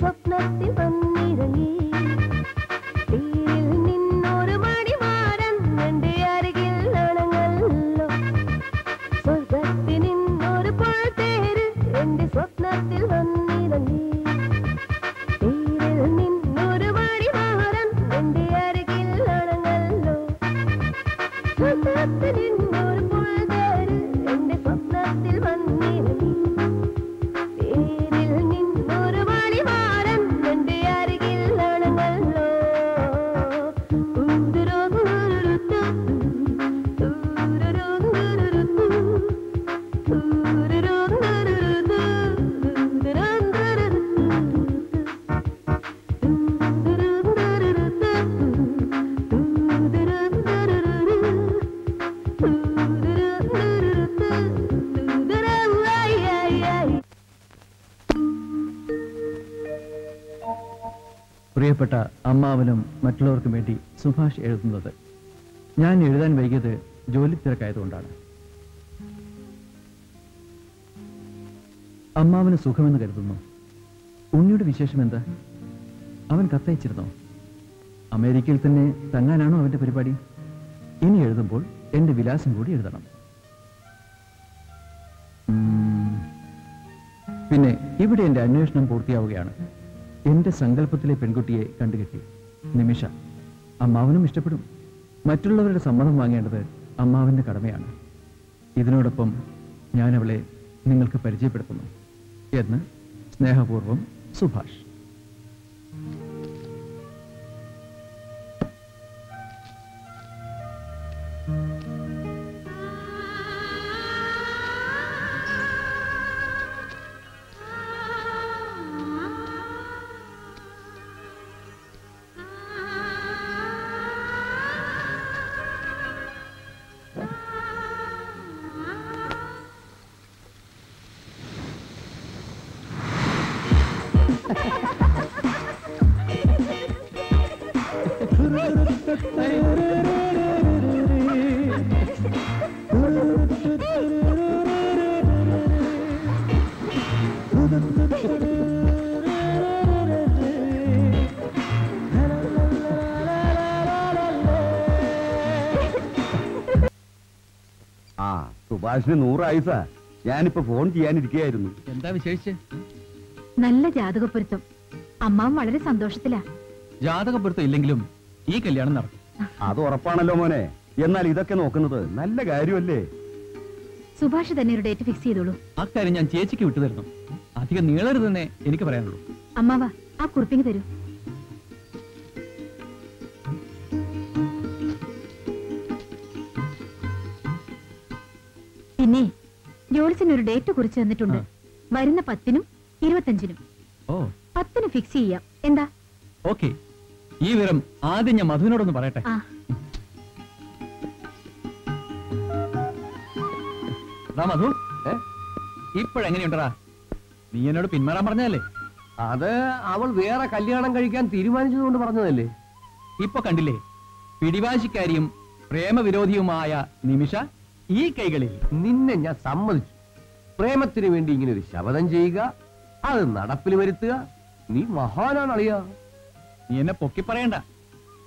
സ്വപ്നത്തിൽ പ്രിയപ്പെട്ട അമ്മാവനും മറ്റുള്ളവർക്കും വേണ്ടി സുഭാഷ് എഴുതുന്നത്. ഞാൻ എഴുതാൻ വൈകിയത് ജോലി തിരക്കായതുകൊണ്ടാണ്. അമ്മാവന് സുഖമെന്ന് കരുതുന്നു. ഉണ്ണിയുടെ വിശേഷം എന്താ? അവൻ കത്തയച്ചിരുന്നോ? അമേരിക്കയിൽ തന്നെ തങ്ങാനാണോ അവന്റെ പരിപാടി? ഇനി എഴുതുമ്പോൾ എന്റെ വിലാസം കൂടി എഴുതണം. പിന്നെ ഇവിടെ എന്റെ അന്വേഷണം പൂർത്തിയാവുകയാണ്. എന്റെ സങ്കല്പത്തിലെ പെൺകുട്ടിയെ കണ്ടുകിട്ടി. നിമിഷ. അമ്മാവനും ഇഷ്ടപ്പെടും. മറ്റുള്ളവരുടെ സമ്മതം വാങ്ങേണ്ടത് അമ്മാവന്റെ കടമയാണ്. ഇതിനോടൊപ്പം ഞാൻ അവളെ നിങ്ങൾക്ക് പരിചയപ്പെടുത്തുന്നു. എന്ന് സ്നേഹപൂർവം സുഭാഷ്. സുഭാഷിന് നൂറായുസ. ഞാനിപ്പോ ഫോൺ ചെയ്യാനിരിക്കുകയായിരുന്നു എന്താ വിശേഷിച്ച്? നല്ല ജാതകപ്പൊരുത്തം. അമ്മാവും വളരെ സന്തോഷത്തിലാ. ജാതകപ്പൊരുത്തം ഇല്ലെങ്കിലും ഈ കല്യാണം നടക്കും. അത് ഉറപ്പാണല്ലോ മോനെ. എന്നാൽ ഇതൊക്കെ നോക്കുന്നത് നല്ല കാര്യമല്ലേ? സുഭാഷ് തന്നെ ഒരു ഡേറ്റ് ഫിക്സ് ചെയ്തോളൂ. അക്കാര്യം ഞാൻ ചേച്ചിക്ക് വിട്ടു തരുന്നു. അധികം നീളരുതെന്നേ എനിക്ക് പറയാനുള്ളൂ. അമ്മാവാ ആ കുറിപ്പിങ് തരൂ. ജോൾസിന് ഒരു ഡേറ്റ് കുറിച്ച് തന്നിട്ടുണ്ട്. വരുന്ന പത്തിനും ഇരുപത്തഞ്ചിനും. ഓ. പത്തിന് ഫിക്സ് ചെയ്യാം. എന്താ? ഓക്കെ. ഈ വിവരം ആദ്യം ഞാൻ മധുവിനോടൊന്ന് പറയട്ടെ? മധു. ഇപ്പോഴെങ്ങനെയുണ്ടടാ? നീ എന്നോട് പിന്മാറാൻ പറഞ്ഞല്ലേ അത് അവൾ വേറെ കല്യാണം കഴിക്കാൻ തീരുമാനിച്ചതുകൊണ്ട് പറഞ്ഞതല്ലേ? ഇപ്പൊ കണ്ടില്ലേ? പിടിവാശിക്കാരിയും പ്രേമവിരോധിയുമായ നിമിഷ ഈ കൈകളിൽ നിന്നെ ഞാൻ സമ്മതിച്ചു. പ്രേമത്തിന് വേണ്ടി ഇങ്ങനെ ഒരു ശപഥം ചെയ്യുക അത് നടപ്പിൽ വരുത്തുക. നീ മഹാനാണ് അളിയ. നീ എന്നെ പൊക്കി പറയണ്ട.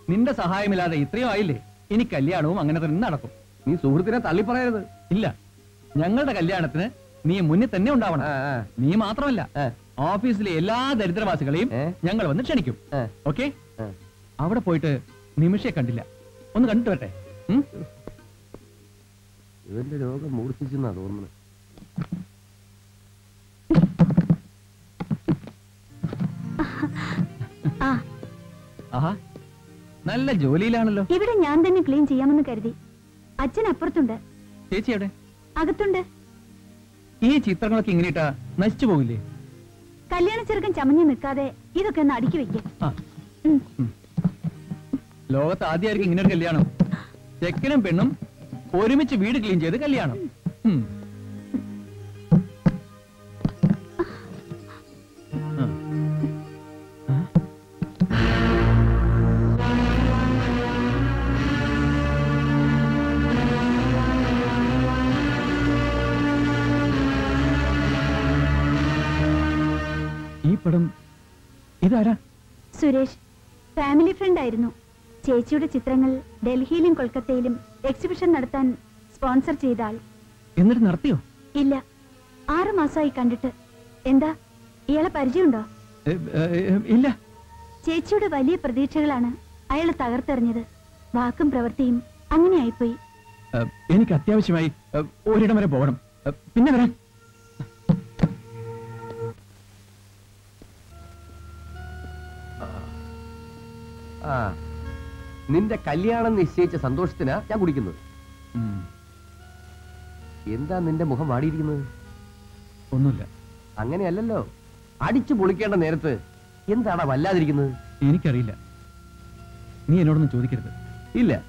നിന്റെ സഹായമില്ലാതെ ഇത്രയും ആയില്ലേ? ഇനി കല്യാണവും അങ്ങനെ തന്നെ നടക്കും. നീ സുഹൃത്തിനെ തള്ളി പറയരുത്. ഇല്ല. ഞങ്ങളുടെ കല്യാണത്തിന് നീ മുന്നിൽ തന്നെ ഉണ്ടാവണം. നീ മാത്രമല്ല ഓഫീസിലെ എല്ലാ ദരിദ്രവാസികളെയും ഞങ്ങൾ വന്ന് ക്ഷണിക്കും. ഓക്കെ? അവിടെ പോയിട്ട് നിമിഷയെ കണ്ടില്ല. ഒന്ന് കണ്ടിട്ട് വരട്ടെ? ഇവന്റെ രോഗം മൂർച്ഛിച്ചെന്നാ തോന്നുന്നത്. നല്ല ജോലിയിലാണല്ലോ. ഇവിടെ ഞാൻ തന്നെ ക്ലീൻ ചെയ്യാമെന്ന് കരുതി. അച്ഛൻ അപ്പുറത്തുണ്ട്. ചേച്ചി എവിടെ? അകത്തുണ്ട്. ഈ ചിത്രങ്ങളൊക്കെ ഇങ്ങനെയിട്ടാ നശിച്ചു പോകില്ലേ? കല്യാണ ചെറുക്കൻ ചമഞ്ഞു നിൽക്കാതെ ഇതൊക്കെ ഒന്ന് അടുക്കി വെക്കും. ലോകത്ത് ആദ്യമായിരിക്കും ഇങ്ങനെ ഒരു കല്യാണം. ചെക്കനും പെണ്ണും ഒരുമിച്ച് വീട് ക്ലീൻ ചെയ്ത് കല്യാണം? ഈ ഇതാരാ? സുരേഷ് ഫാമിലി ഫ്രണ്ട് ആയിരുന്നു. ചേച്ചിയുടെ ചിത്രങ്ങൾ ഡൽഹിയിലും കൊൽക്കത്തയിലും എക്സിബിഷൻ നടത്താൻ സ്പോൺസർ ചെയ്താൽ. ആൾ എന്നിട്ട് നടത്തിയോ ഇല്ല. ആറു മാസമായി കണ്ടിട്ട്. എന്താ? ഇയാളെ പരിചയമുണ്ടോ? ഇല്ല. ചേച്ചിയുടെ വലിയ പ്രതീക്ഷകളാണ് അയാളെ തകർത്തെറിഞ്ഞത്. വാക്കും പ്രവൃത്തിയും അങ്ങനെ ആയിപ്പോയി. എനിക്ക് അത്യാവശ്യമായി ഒരിടം വരെ പോകണം. പിന്നെ വരാൻ ആ. നിന്റെ കല്യാണം നിശ്ചയിച്ച സന്തോഷത്തിനാ ഞാൻ കുടിക്കുന്നത്. എന്താ നിന്റെ മുഖം വാടിയിരിക്കുന്നത്? ഒന്നുമില്ല. അങ്ങനെയല്ലല്ലോ. അടിച്ചു പൊളിക്കേണ്ട നേരത്ത് എന്താടാ വല്ലാതിരിക്കുന്നത്? എനിക്കറിയില്ല. നീ എന്നോടൊന്നും ചോദിക്കരുത്. ഇല്ല.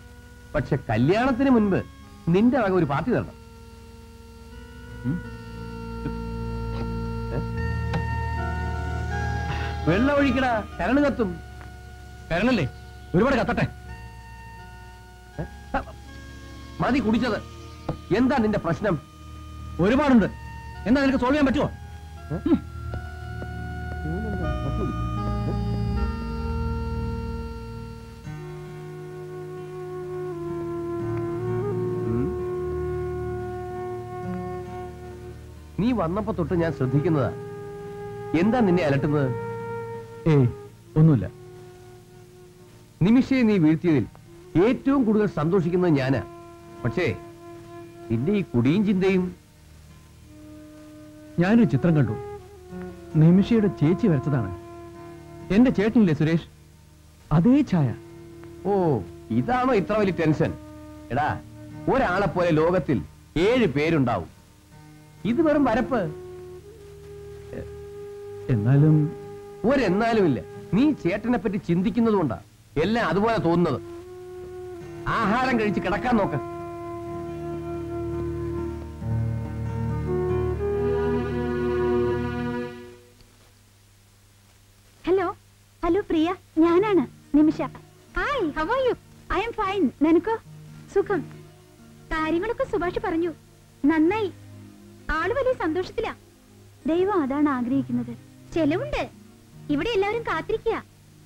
പക്ഷെ കല്യാണത്തിന് മുൻപ് നിന്റെ വക ഒരു പാർട്ടി തരണം? വെള്ളം ഒഴിക്കടാ. കരണ് കത്തും. കരണല്ലേ? ഒരുപാട് കത്തട്ടെ. മതി കുടിച്ചത്. എന്താ നിന്റെ പ്രശ്നം? ഒരുപാടുണ്ട്. എന്താ നിനക്ക് സോൾവ് ചെയ്യാൻ പറ്റുമോ നീ വന്നപ്പോ തൊട്ട് ഞാൻ ശ്രദ്ധിക്കുന്നതാ. എന്താ നിന്നെ അലട്ടുന്നത്? ഏയ് ഒന്നുമില്ല. നിമിഷയെ നീ വീഴ്ത്തിയതിൽ ഏറ്റവും കൂടുതൽ സന്തോഷിക്കുന്നത് ഞാനാ. പക്ഷേ നിന്റെ ഈ കുടിയും ചിന്തയും ഞാനൊരു ചിത്രം കണ്ടു. നിമിഷയുടെ ചേച്ചി വരച്ചതാണ്. എന്റെ ചേട്ടനില്ലേ സുരേഷ്? അതേ ഛായ. ഓ ഇതാണോ ഇത്ര വലിയ ടെൻഷൻ? എടാ ഒരാളെ പോലെ ലോകത്തിൽ ഏഴ് പേരുണ്ടാവും. ഇത് വെറും വരപ്പ്. എന്നാലും ഒരെന്നാലും ഇല്ല നീ ചേട്ടനെ പറ്റി ചിന്തിക്കുന്നത് കൊണ്ടാ എല്ലാം അതുപോലെ തോന്നുന്നത്. ആഹാരം കഴിച്ച് കിടക്കാൻ നോക്ക. ഹൗ ആർ യു ഫൈൻ നിനക്കോ? സുഖം. കാര്യങ്ങളൊക്കെ സുഭാഷ് പറഞ്ഞു. നന്നായി. ആൾ വലിയ സന്തോഷത്തിലാ. ദൈവം അതാണ് ആഗ്രഹിക്കുന്നത്. ചെലവുണ്ട്. ഇവിടെ എല്ലാവരും കാത്തിരിക്കുക.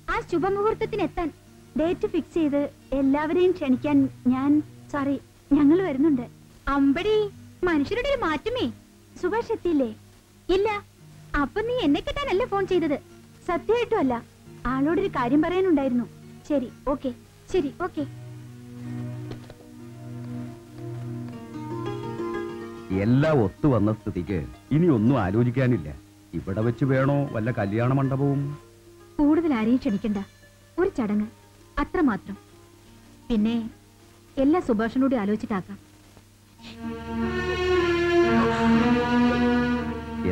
ആ ശുഭമുഹൂർത്തത്തിന് എത്താൻ. ഡേറ്റ് ഫിക്സ് ചെയ്ത് എല്ലാവരെയും ക്ഷണിക്കാൻ ഞാൻ സോറി ഞങ്ങൾ വരുന്നുണ്ട്. അമ്പടി മനുഷ്യരുടെ ഒരു മാറ്റമേ. സുഭാഷ് എത്തിയില്ലേ? ഇല്ല. അപ്പൊ നീ എന്നെ കിട്ടാനല്ല ഫോൺ ചെയ്തത്? സത്യമായിട്ടും അല്ല. ആളോടൊരു കാര്യം പറയാനുണ്ടായിരുന്നു. ശരി ഓക്കെ ശരി ഓക്കെ. എല്ലാം ഒത്തു വന്ന സ്ഥിതിക്ക് ഇനി ഒന്നും ആലോചിക്കാനില്ല. ഇവിടെ വെച്ച് വേണോ വല്ല കല്യാണ മണ്ഡപവും? കൂടുതൽ ആരെയും ക്ഷണിക്കണ്ട. ഒരു ചടങ്ങ് അത്രമാത്രം. പിന്നെ എല്ലാ സുഭാഷനോടും ആലോചിച്ചിട്ടാക്കാം.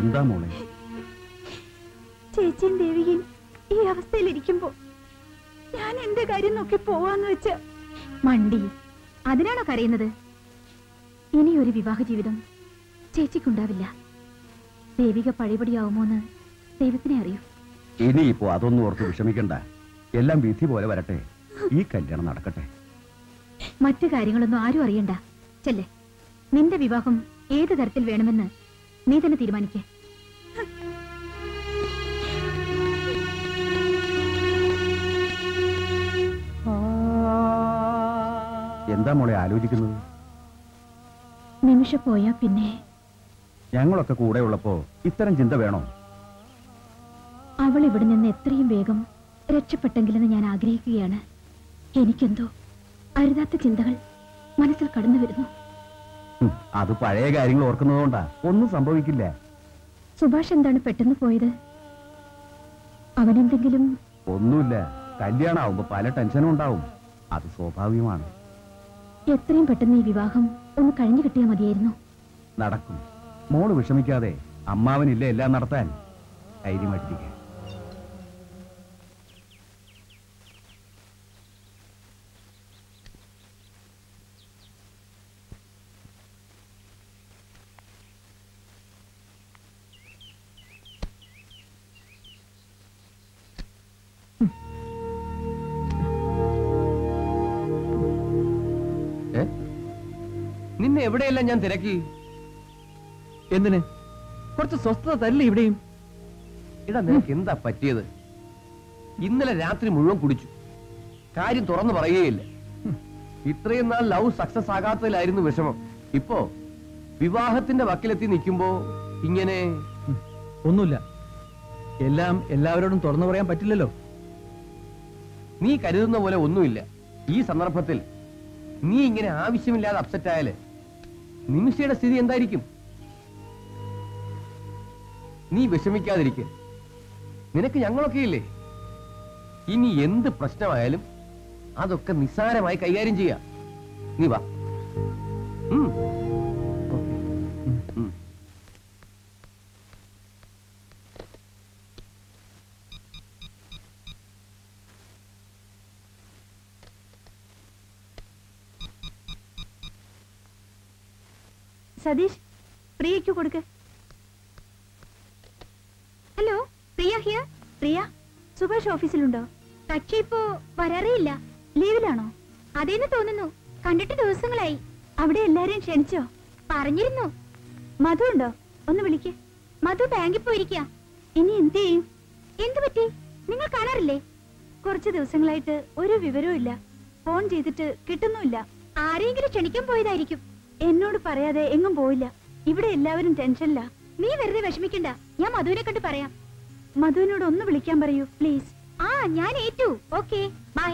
എന്താ മോളെ? ചേച്ചിയും ദേവികയും ഈ അവസ്ഥയിലിരിക്കുമ്പോ ഞാൻ എന്റെ കാര്യം നോക്കി പോവാന്ന് വെച്ച്. മണ്ടി അതിനാണോ കരയുന്നത്? ഇനി ഒരു വിവാഹ ജീവിതം ചേച്ചിക്കുണ്ടാവില്ല. ദേവിക പഴയപടിയാവുമോന്ന് ദൈവത്തിനെ അറിയൂ. ഇനിയിപ്പോ അതൊന്നും ഓർത്ത് വിഷമിക്കണ്ട. എല്ലാം വിധി പോലെ വരട്ടെ. ഈ കല്യാണം നടക്കട്ടെ. മറ്റു കാര്യങ്ങളൊന്നും ആരും അറിയണ്ട. ചെല്ലേ. നിന്റെ വിവാഹം ഏത് തരത്തിൽ വേണമെന്ന് നീ തന്നെ തീരുമാനിക്കേ. എന്താ മോളെ ആലോചിക്കുന്നത്? നിമിഷ പോയാ പിന്നെ. ഞങ്ങളൊക്കെ കൂടെ ഉള്ളപ്പോ ഇത്തരം ചിന്ത വേണോ? അവൾ ഇവിടെ നിന്ന് എത്രയും വേഗം രക്ഷപ്പെട്ടെങ്കിലെന്ന് ഞാൻ ആഗ്രഹിക്കുകയാണ്. എനിക്കെന്തോ അരുതാത്ത ചിന്തകൾ മനസ്സിൽ കടന്നു വരുന്നു. അത് പഴയ കാര്യങ്ങൾ ഓർക്കുന്നതുകൊണ്ടാ. ഒന്നും സംഭവിക്കില്ല. സുഭാഷ് എന്താണ് പെട്ടെന്ന് പോയത്? അവനെന്തെങ്കിലും ഒന്നുമില്ല. കല്യാണാവുമ്പോ പല ടെൻഷനും ഉണ്ടാവും. അത് സ്വാഭാവികമാണ്. എത്രയും പെട്ടെന്ന് ഈ വിവാഹം ഒന്ന് കഴിഞ്ഞു കിട്ടിയാൽ മതിയായിരുന്നു. നടക്കും. മോൾ വിഷമിക്കാതെ അമ്മാവനില്ല എല്ലാം നടത്താൻ? ധൈര്യമായിട്ടിരിക്കുക നിന്നെ എവിടെയെല്ലാം ഞാൻ തിരക്കി? എന്തിന്? കുറച്ച് സ്വസ്ഥത തരില്ല ഇവിടെയും? ഇടാ നിനക്ക് എന്താ പറ്റിയത്? ഇന്നലെ രാത്രി മുഴുവൻ കുടിച്ചു. കാര്യം തുറന്നു പറയുകയില്ല. ഇത്രയും നാൾ ലവ് സക്സസ് ആകാത്തതിലായിരുന്നു വിഷമം. ഇപ്പോ വിവാഹത്തിന്റെ വക്കിലെത്തി നിൽക്കുമ്പോ ഇങ്ങനെ ഒന്നുമില്ല. എല്ലാം എല്ലാവരോടും തുറന്നു പറയാൻ പറ്റില്ലല്ലോ. നീ കരുതുന്ന പോലെ ഒന്നുമില്ല. ഈ സന്ദർഭത്തിൽ നീ ഇങ്ങനെ ആവശ്യമില്ലാതെ അപ്സെറ്റ് ആയാൽ നിമിഷയുടെ സ്ഥിതി എന്തായിരിക്കും? നീ വിഷമിക്കാതിരിക്കുക നിനക്ക് ഞങ്ങളൊക്കെ ഇല്ലേ ഇനി എന്ത് പ്രശ്നമായാലും അതൊക്കെ നിസ്സാരമായി കൈകാര്യം ചെയ്യാം. നീ വാ. സതീഷ് പ്രിയയ്ക്ക് കൊടുക്ക്. ഹലോ പ്രിയ ഹിയർ പ്രിയ സുഭാഷ് ഓഫീസിലുണ്ടോ? കക്ഷി ഇപ്പോ വരാറേയില്ല. ലീവിലാണോ? അതേന്ന് തോന്നുന്നു. കണ്ടിട്ട് ദിവസങ്ങളായി. അവിടെ എല്ലാരെയും ക്ഷണിച്ചോ? പറഞ്ഞിരുന്നു. മധു ഉണ്ടോ? ഒന്ന് വിളിക്ക്. മധു ബാങ്കിൽ പോയിരിക്ക. ഇനി എന്ത് ചെയ്യും? എന്തു പറ്റി? നിങ്ങൾ കാണാറില്ലേ? കുറച്ച് ദിവസങ്ങളായിട്ട് ഒരു വിവരവും ഇല്ല. ഫോൺ ചെയ്തിട്ട് കിട്ടുന്നുമില്ല. ആരെങ്കിലും ക്ഷണിക്കാൻ പോയതായിരിക്കും. എന്നോട് പറയാതെ എങ്ങും പോയില്ല. ഇവിടെ എല്ലാവരും ടെൻഷനില്ല നീ വെറുതെ വിഷമിക്കണ്ട. ഞാൻ മധുവിനെ കണ്ട് പറയാം. മധുവിനോട് ഒന്ന് വിളിക്കാൻ പറയൂ പ്ലീസ് ആ ഞാൻ ഏറ്റു. Okay bye.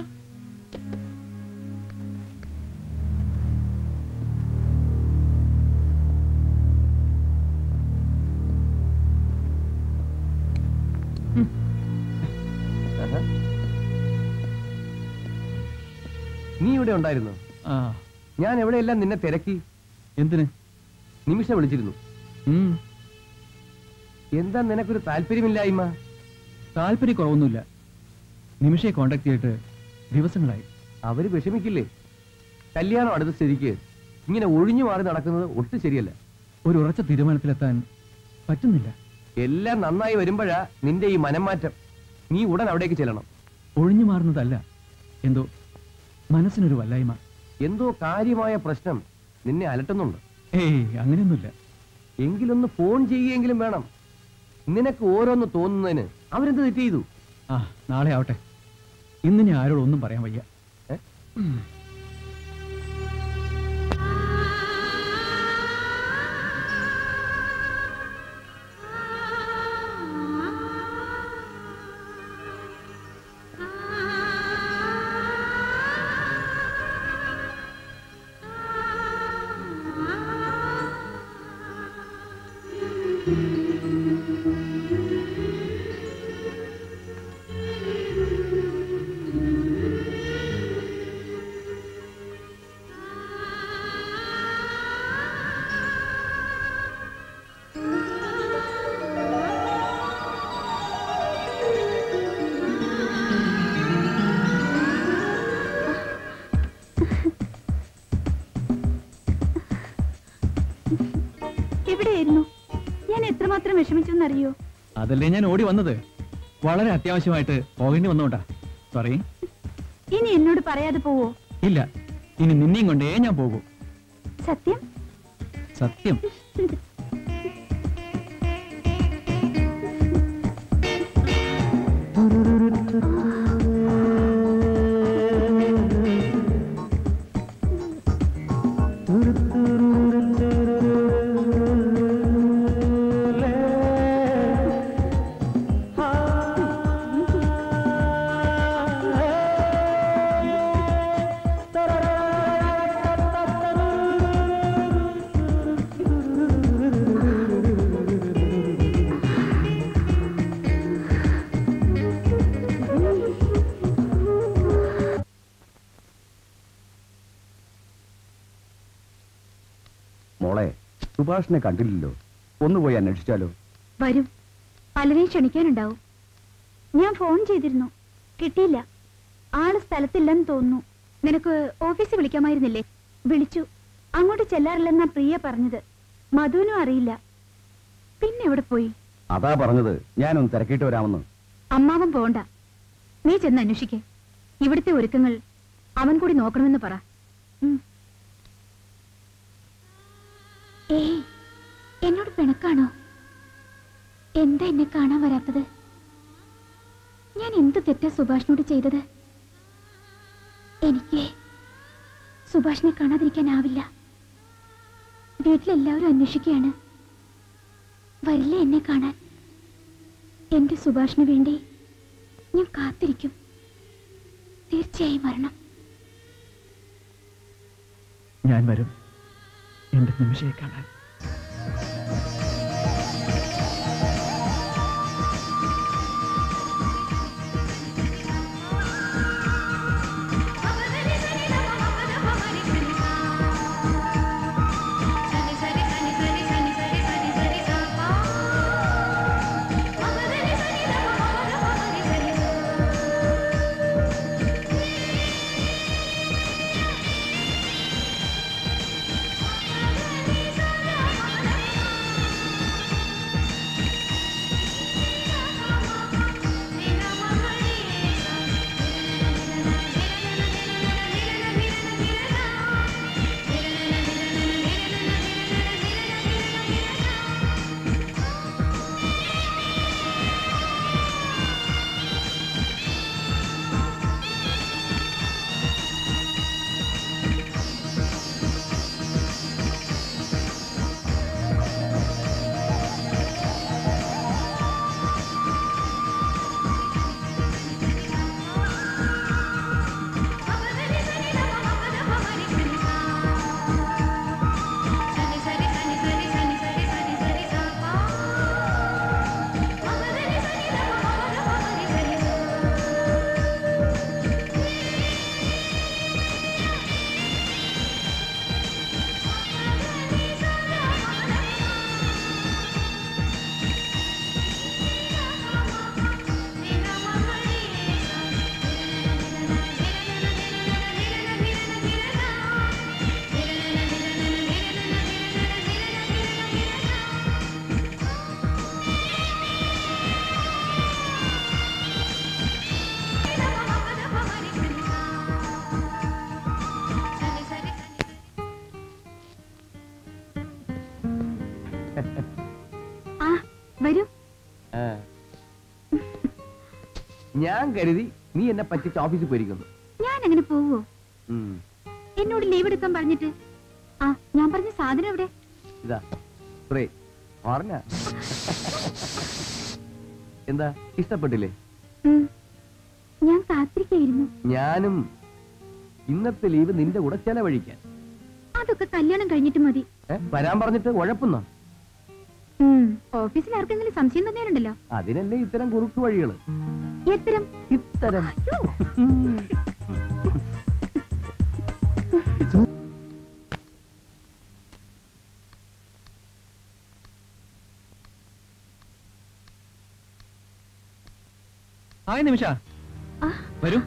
നീ ഇവിടെ ഉണ്ടായിരുന്നു. ആ. ഞാൻ എവിടെയെല്ലാം നിന്നെ തിരക്കി? എന്തിന്? നിമിഷ വിളിച്ചിരുന്നു. എന്താ നിനക്കൊരു താല്പര്യമില്ലായ്മ? താല്പര്യക്കുറവൊന്നുമില്ല. നിമിഷയെ കോണ്ടാക്ട് ചെയ്തിട്ട് ദിവസങ്ങളായി. അവർ വിഷമിക്കില്ലേ? കല്യാണം അടുത്ത സ്ഥിതിക്ക് ഇങ്ങനെ ഒഴിഞ്ഞു മാറി നടക്കുന്നത് ഒട്ടും ശരിയല്ല. ഒരു ഉറച്ച തീരുമാനത്തിലെത്താൻ പറ്റുന്നില്ല. എല്ലാം നന്നായി വരുമ്പോഴാ നിന്റെ ഈ മനംമാറ്റം. നീ ഉടൻ അവിടേക്ക് ചെല്ലണം. ഒഴിഞ്ഞു മാറുന്നതല്ല എന്തോ മനസ്സിനൊരു വല്ലായ്മ. എന്തോ കാര്യമായ പ്രശ്നം. നിന്നെ അലട്ടുന്നുണ്ട്. ഏയ് അങ്ങനെയൊന്നുമില്ല. എങ്കിലൊന്ന് ഫോൺ ചെയ്യുകയെങ്കിലും വേണം. നിനക്ക് ഓരോന്ന് തോന്നുന്നതിന് അവരെന്ത് തെറ്റ് ചെയ്തു? ആ നാളെ ആവട്ടെ. ഇന്ന് ഞാൻ ആരോടൊന്നും പറയാൻ വയ്യ. ഏ? വിഷമിച്ചെന്നറിയോ? അതല്ലേ ഞാൻ ഓടി വന്നത്. വളരെ അത്യാവശ്യമായിട്ട് പോകേണ്ടി വന്നോട്ടാ. സോറി ഇനി എന്നോട് പറയാതെ പോവോ? ഇല്ല. ഇനി നിന്നെയും കൊണ്ടേ ഞാൻ പോകൂ. സത്യം? സത്യം. സുഭാഷിനെ കണ്ടില്ലല്ലോ. ഒന്ന് പോയി അന്വേഷിച്ചാലോ? വരും. പലരെയും ക്ഷണിക്കാനുണ്ടാവും. ഞാൻ ഫോൺ ചെയ്തിരുന്നു. കിട്ടിയില്ല. ആൾ സ്ഥലത്തില്ലെന്ന് തോന്നുന്നു. നിനക്ക് ഓഫീസിൽ വിളിക്കാമായിരുന്നില്ലേ? വിളിച്ചു. അങ്ങോട്ട് ചെല്ലാറില്ലെന്നാ പ്രിയ പറഞ്ഞത്. മധുവിനും അറിയില്ല. പിന്നെ എവിടെ പോയി? അതാ പറഞ്ഞത്. ഞാനൊന്ന് തിരക്കിട്ട് വരാമെന്ന്. അമ്മാവൻ പോണ്ട. നീ ചെന്ന് അന്വേഷിക്കേ. ഇവിടുത്തെ ഒരുക്കങ്ങൾ അവൻ കൂടി നോക്കണമെന്ന് പറ ഉം. എന്നോട് പിണക്കാണോ? എന്താ എന്നെ കാണാൻ വരാത്തത്? ഞാൻ എന്ത് തെറ്റാ സുഭാഷിനോട് ചെയ്തത്? എനിക്ക് സുഭാഷിനെ കാണാതിരിക്കാനാവില്ല. വീട്ടിലെല്ലാവരും അന്വേഷിക്കുകയാണ്. വരില്ല എന്നെ കാണാൻ? എന്റെ സുഭാഷിന് വേണ്ടി ഞാൻ കാത്തിരിക്കും. തീർച്ചയായും വരണം. ഞാൻ വരും. എന്റെ നിമിഷയെ കാണാൻ ഞാൻ കരുതി നീ എന്നെ പറ്റിച്ച് ഓഫീസിൽ പോയിരിക്കുന്നു. ഞാൻ അങ്ങനെ പോവോ എന്നോട് ലീവ് എടുക്കാൻ പറഞ്ഞിട്ട്? ആ ഞാൻ പറഞ്ഞ സാധനം എവിടെ? ഇതാ സ്പ്രേ പറഞ്ഞ? എന്താ ഇഷ്ടപ്പെട്ടില്ലേ? ഞാൻ കാത്തിരിക്കായിരുന്നു. ഞാനും ഇന്നത്തെ ലീവ് നിന്റെ കൂടെ ചെലവഴിക്കാൻ. അതൊക്കെ കല്യാണം കഴിഞ്ഞിട്ട് മതി. വരാൻ പറഞ്ഞിട്ട് ഉഴപ്പുന്നോ. ഓഫീസിൽ ആർക്കെങ്കിലും സംശയം തന്നെയുണ്ടല്ലോ. അതിനല്ലേ ഇത്തരം കുറുക്കു വഴികൾ? എത്തരം? ഇത്തരം. അയ്യോ. ഹായ് നിമിഷ. ആ. വരൂ.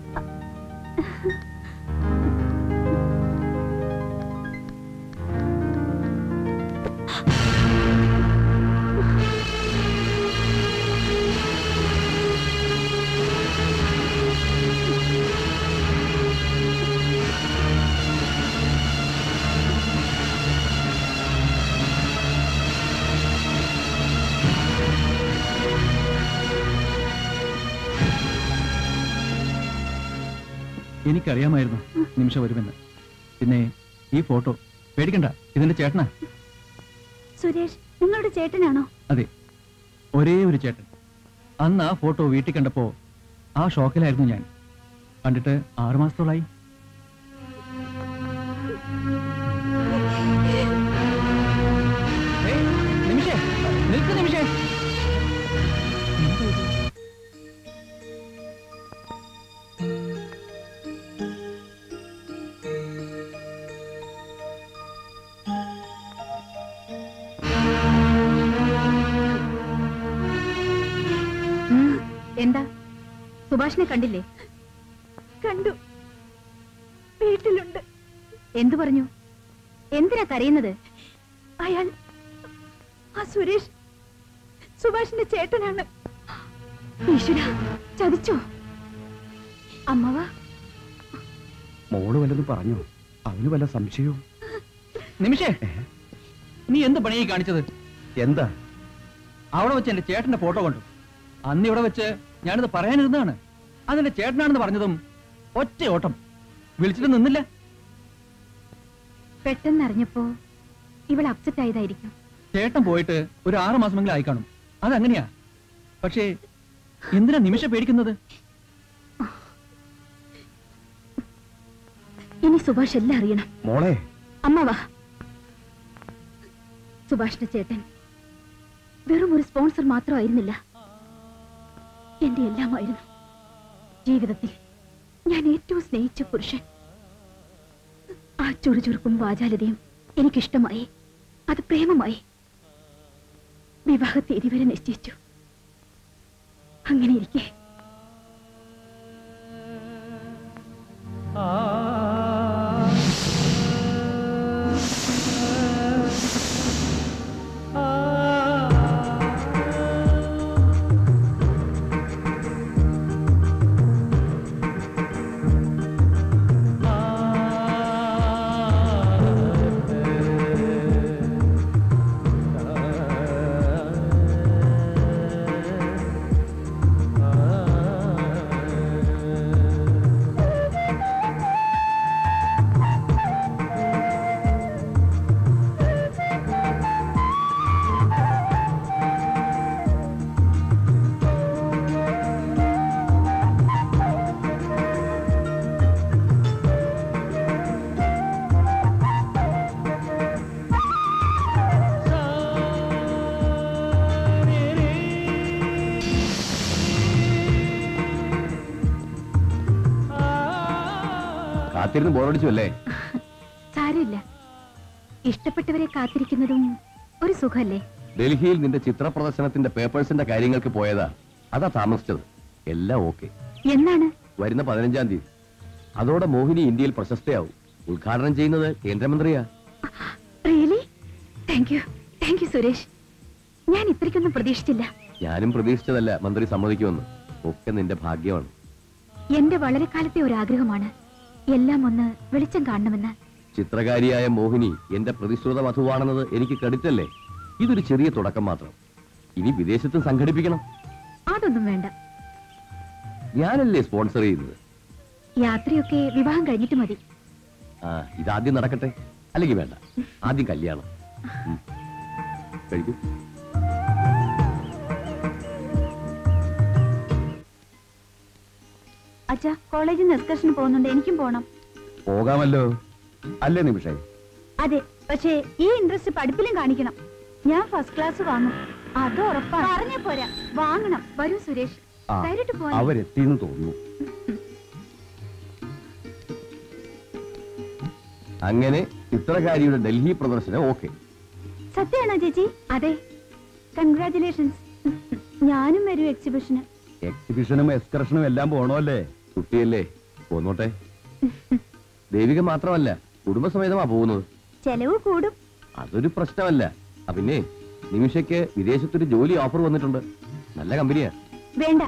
എനിക്കറിയാമായിരുന്നു നിമിഷ വരുമെന്ന്. പിന്നെ ഈ ഫോട്ടോ പേടിക്കണ്ട ഇതിന്റെ ചേട്ടനാ. സുരേഷ് നിങ്ങളുടെ ചേട്ടനാണോ? അതെ ഒരേ ഒരു ചേട്ടൻ. അന്ന് ആ ഫോട്ടോ വീട്ടിൽ കണ്ടപ്പോ ആ ഷോക്കിലായിരുന്നു ഞാൻ. കണ്ടിട്ട് ആറുമാസത്തോളായി. എന്താ? സുഭാഷിനെ കണ്ടില്ലേ? കണ്ടു. വീട്ടിലുണ്ട്. എന്തു പറഞ്ഞു? എന്തിനാ കരയുന്നത്? അയാൾ ആ സുരേഷ് സുഭാഷിന്റെ ചേട്ടനാണ്. ഈശ്വര ചതിച്ചോ? അമ്മവ? മോൾ വല്ലതും പറഞ്ഞോ? അവന് വല്ല സംശയവും? നിമിഷേ നീ എന്ത് പണിയായി കാണിച്ചത്? എന്താ? അവിടെ വെച്ച് എന്റെ ചേട്ടന്റെ ഫോട്ടോ കണ്ടു. അന്ന് ഇവിടെ വെച്ച് ഞാനിത് പറയാനിരുന്നതാണ്. അതിന്റെ ചേട്ടനാണെന്ന് പറഞ്ഞതും ഒറ്റ ഓട്ടം. വിളിച്ചിട്ട് നിന്നില്ല. പെട്ടെന്ന് അറിഞ്ഞപ്പോ ഇവൾ അപ്സെറ്റ് ആയതായിരിക്കും. ചേട്ടൻ പോയിട്ട് ഒരു ആറു മാസമെങ്കിലും ആയി കാണും. അതങ്ങനെയാ? പക്ഷേ എന്തിനാ നിമിഷം പേടിക്കുന്നത്? ഇനി സുഭാഷ് എല്ലാം അറിയണം. മോളെ. അമ്മവാ സുഭാഷിന്റെ ചേട്ടൻ വെറും ഒരു സ്പോൺസർ മാത്രമായിരുന്നില്ല. എന്റെ എല്ലാമായിരുന്നു. ജീവിതത്തിൽ ഞാൻ ഏറ്റവും സ്നേഹിച്ച പുരുഷൻ. ആ ചുറുചുറുക്കും വാചാലതയും എനിക്കിഷ്ടമായി. അത് പ്രേമമായി. വിവാഹ തീയതി വരെ നിശ്ചയിച്ചു. അങ്ങനെ ഇരിക്കെ കാത്തിരുന്ന് ബോറടിച്ചു അല്ലേ? സാരമില്ല. ഇഷ്ടപ്പെട്ടവരെ കാത്തിരിക്കുന്നതും ഒരു സുഖല്ലേ ഡൽഹിയിൽ നിന്റെ ചിത്ര പ്രദർശനത്തിന്റെ പേപ്പേഴ്സിന്റെ കാര്യങ്ങൾക്ക് പോയതാ. അതാ താമസിച്ചത്. എല്ലാം ഓക്കെ. എന്നാണ്? വരുന്ന പതിനഞ്ചാം തീയതി. അതോടെ മോഹിനി ഇന്ത്യയിൽ പ്രശസ്തയാവും. ഉദ്ഘാടനം ചെയ്യുന്നത് കേന്ദ്രമന്ത്രിയാ. Really thank you thank you Suresh. ഞാൻ ഇത്രയ്ക്കൊന്നും പ്രതീക്ഷിച്ചില്ല. ഞാനും പ്രതീക്ഷിച്ചതല്ല മന്ത്രി സമ്മതിക്കുമെന്ന്. ഒക്കെ നിന്റെ ഭാഗ്യമാണ്. എന്റെ വളരെ കാലത്തെ ഒരു ആഗ്രഹമാണ്. എല്ലാം ഒന്ന് വെളിച്ചം കാണണമെന്ന്. ചിത്രകാരിയായ മോഹിനി എന്റെ പ്രതിശ്രുത വധുവാണെന്നത് എനിക്ക് ക്രെഡിറ്റല്ലേ? ഇതൊരു ചെറിയ തുടക്കം മാത്രം. ഇനി വിദേശത്ത് സംഘടിപ്പിക്കണം. അതൊന്നും വേണ്ട. ഞാനല്ലേ സ്പോൺസർ ചെയ്യുന്നത്? യാത്രയൊക്കെ വിവാഹം കഴിഞ്ഞിട്ട് മതി. ആ ഇതാദ്യം നടക്കട്ടെ. അല്ലെങ്കിൽ വേണ്ട. ആദ്യം കല്യാണം. കഴിക്കൂ. അച്ഛാ കോളേജിൽ നിന്ന് എക്സ്കർഷന് പോകുന്നുണ്ട്. എനിക്കും പോണം. പോകാമല്ലോ. അല്ലേ നിമിഷേ? അതെ പക്ഷേ ഈ ഇൻട്രസ്റ്റ് പഠിപ്പിലും കാണിക്കണം. ഞാൻ ഫസ്റ്റ് ക്ലാസ് വാങ്ങും. അത് ഉറപ്പാണ്. പറഞ്ഞ പോരാ. വാങ്ങണം. വരൂ സുരേഷ്. ധൈര്യമായിട്ട് പോവാൻ അവരെത്തിന്ന് തോന്നുന്നു. അങ്ങനെ ചിത്രകാരിയുടെ ഡൽഹി പ്രദർശനം ഓക്കെ. സത്യമാണോ ചേച്ചി? അതെ. കൺഗ്രാറ്റുലേഷൻസ് ഞാനും വരൂ എക്സിബിഷന് എക്സിബിഷനും എക്സ്കർഷനും എല്ലാം പോണോല്ലേ കുട്ടിയല്ലേ? പോന്നോട്ടെ. ദേവിക മാത്രമല്ല കുടുംബസമേതമാ പോകുന്നത്. ചെലവ് കൂടും. അതൊരു പ്രശ്നമല്ല. പിന്നെ നിമിഷയ്ക്ക് വിദേശത്തൊരു ജോലി ഓഫർ വന്നിട്ടുണ്ട്. നല്ല കമ്പനിയാ. വേണ്ട.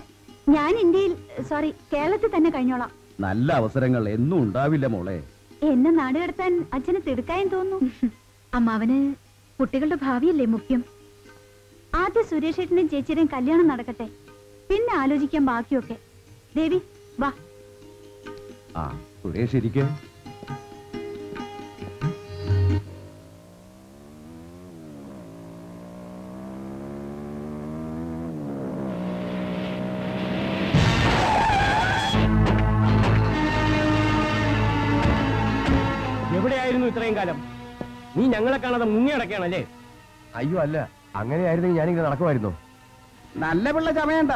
ഞാൻ ഇന്ത്യയിൽ സോറി കേരളത്തിൽ തന്നെ കഴിഞ്ഞോളാം. നല്ല അവസരങ്ങൾ എന്നും ഉണ്ടാവില്ല മോളെ. എന്നെ നാട് കടത്താൻ അച്ഛന് തിടുക്കായും തോന്നുന്നു. അമ്മാവന് കുട്ടികളുടെ ഭാവിയല്ലേ മുഖ്യം? ആദ്യം സുരേഷേട്ടനും ചേച്ചിയുടെയും കല്യാണം നടക്കട്ടെ. പിന്നെ ആലോചിക്കാൻ ബാക്കിയൊക്കെ. ദേവി വാ. ആ സുരേഷ് ഇരിക്കെ എവിടെയായിരുന്നു ഇത്രയും കാലം? നീ ഞങ്ങളെ കാണാതെ മുങ്ങി അടക്കുകയാണല്ലേ അയ്യോ അല്ല. അങ്ങനെയായിരുന്നെങ്കിൽ ഞാനിങ്ങനെ നടക്കുമായിരുന്നു. നല്ല പിള്ള ചമയണ്ട.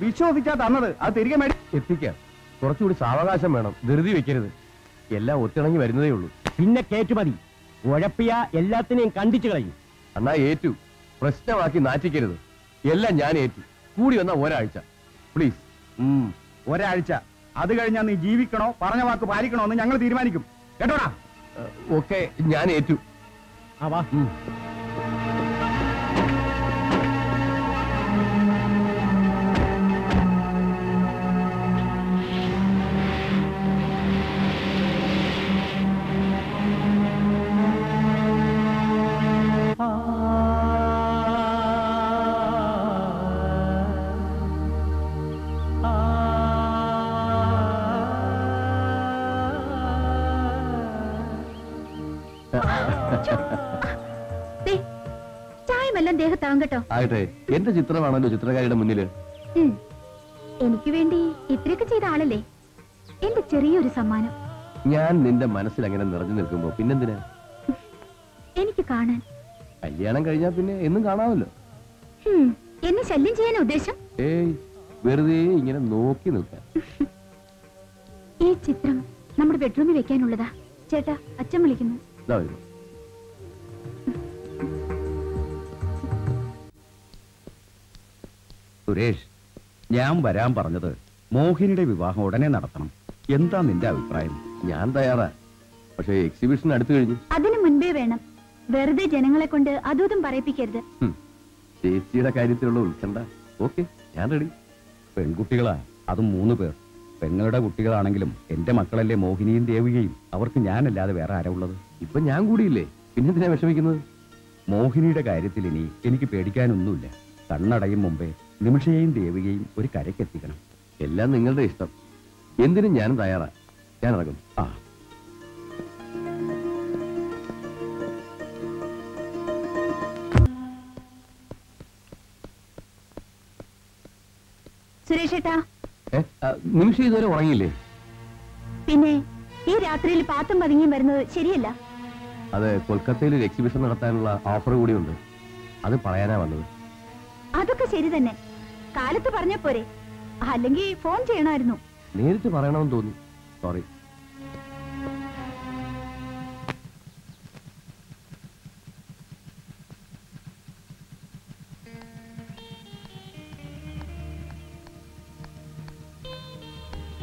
വിശ്വസിച്ചാ തന്നത്. അത് തിരികെ മേടി എത്തിക്കാം. കുറച്ചുകൂടി സാവകാശം വേണം. ധൃതി വെക്കരുത്. എല്ലാം ഒത്തിണങ്ങി വരുന്നതേ ഉള്ളൂ. പിന്നെ കേറ്റുമതി ഉഴപ്പിയ എല്ലാത്തിനെയും കണ്ടിച്ചു കളയും. അന്നാ ഏറ്റു. പ്രശ്നമാക്കി നാറ്റിക്കരുത്. എല്ലാം ഞാൻ ഏറ്റു. കൂടി വന്ന ഒരാഴ്ച. പ്ലീസ്. ഒരാഴ്ച. അത് കഴിഞ്ഞാൽ നീ ജീവിക്കണോ? പറഞ്ഞ വാക്ക് പാലിക്കണോ എന്ന് ഞങ്ങൾ തീരുമാനിക്കും. കേട്ടോടാ? ഓക്കെ ഞാൻ ഏറ്റു. ആ വാ. ദേഹത്താവും കേട്ടോ. ആകട്ടെ എന്റെ ചിത്രമാണല്ലോ ചിത്രകാരിയുടെ മുന്നിൽ. എനിക്ക് വേണ്ടി ഇത്രയൊക്കെ ചെയ്ത ആളല്ലേ? എന്റെ ചെറിയൊരു സമ്മാനം. ഞാൻ നിന്റെ മനസ്സിൽ അങ്ങനെ നിറഞ്ഞു നിൽക്കുമ്പോ പിന്നെന്തിനാ? എനിക്ക് കാണാൻ. കല്യാണം കഴിഞ്ഞാ പിന്നെ എന്നും കാണാമല്ലോ. എന്നെ ശല്യം ചെയ്യാൻ ഉദ്ദേശം? ഏയ് വെറുതെ ഇങ്ങനെ നോക്കി നിൽക്കാൻ ഈ ചിത്രം നമ്മുടെ ബെഡ്റൂമിൽ വെക്കാനുള്ളതാ. ചേട്ടാ അച്ഛൻ വിളിക്കുന്നു. സുരേഷ് ഞാൻ വരാൻ പറഞ്ഞത് മോഹിനിയുടെ വിവാഹം ഉടനെ നടത്തണം. എന്താ നിന്റെ അഭിപ്രായം? ഞാൻ തയ്യാറാ. പക്ഷേ എക്സിബിഷൻ അടുത്തു കഴിഞ്ഞു. അതിനു മുൻപേ വേണം. വെറുതെ ജനങ്ങളെ കൊണ്ട് അതും പറയിപ്പിക്കരുത്. ചേച്ചിയുടെ കാര്യത്തിലുള്ള ഉത്കണ്ഠ. ഓക്കെ ഞാൻ റെഡി. പെൺകുട്ടികളാ അതും മൂന്ന് പേർ. പെങ്ങളുടെ കുട്ടികളാണെങ്കിലും എന്റെ മക്കളല്ലേ മോഹിനിയും ദേവികയും. അവർക്ക് ഞാനല്ലാതെ വേറെ ആരാ ഉള്ളത്? ഇപ്പൊ ഞാൻ കൂടിയില്ലേ? പിന്നെന്തിനാ വിഷമിക്കുന്നത്? മോഹിനിയുടെ കാര്യത്തിൽ ഇനി എനിക്ക് പേടിക്കാനൊന്നുമില്ല. കണ്ണടയും മുമ്പേ നിമിഷയെയും ദേവികയും ഒരു കരയ്ക്കെത്തിക്കണം. എല്ലാം നിങ്ങളുടെ ഇഷ്ടം. എന്തിനും ഞാനും തയ്യാറാ. ഞാൻ ഇറങ്ങുന്നു ആ. ആ, നിമിഷം ഇതുവരെ ഉറങ്ങിയില്ലേ? പിന്നെ ഈ രാത്രിയിൽ പാത്തും പതുങ്ങിയും വരുന്നത് ശരിയല്ല. അത് കൊൽക്കത്തയിൽ ഒരു എക്സിബിഷൻ നടത്താനുള്ള ഓഫർ കൂടിയുണ്ട്. അത് പറയാനാ വന്നത്. അതൊക്കെ ശരി തന്നെ. കാലത്ത് പറഞ്ഞ പോരെ. അല്ലെങ്കിൽ ഫോൺ ചെയ്യണമായിരുന്നു നേരിട്ട് പറയണമെന്ന് തോന്നി. സോറി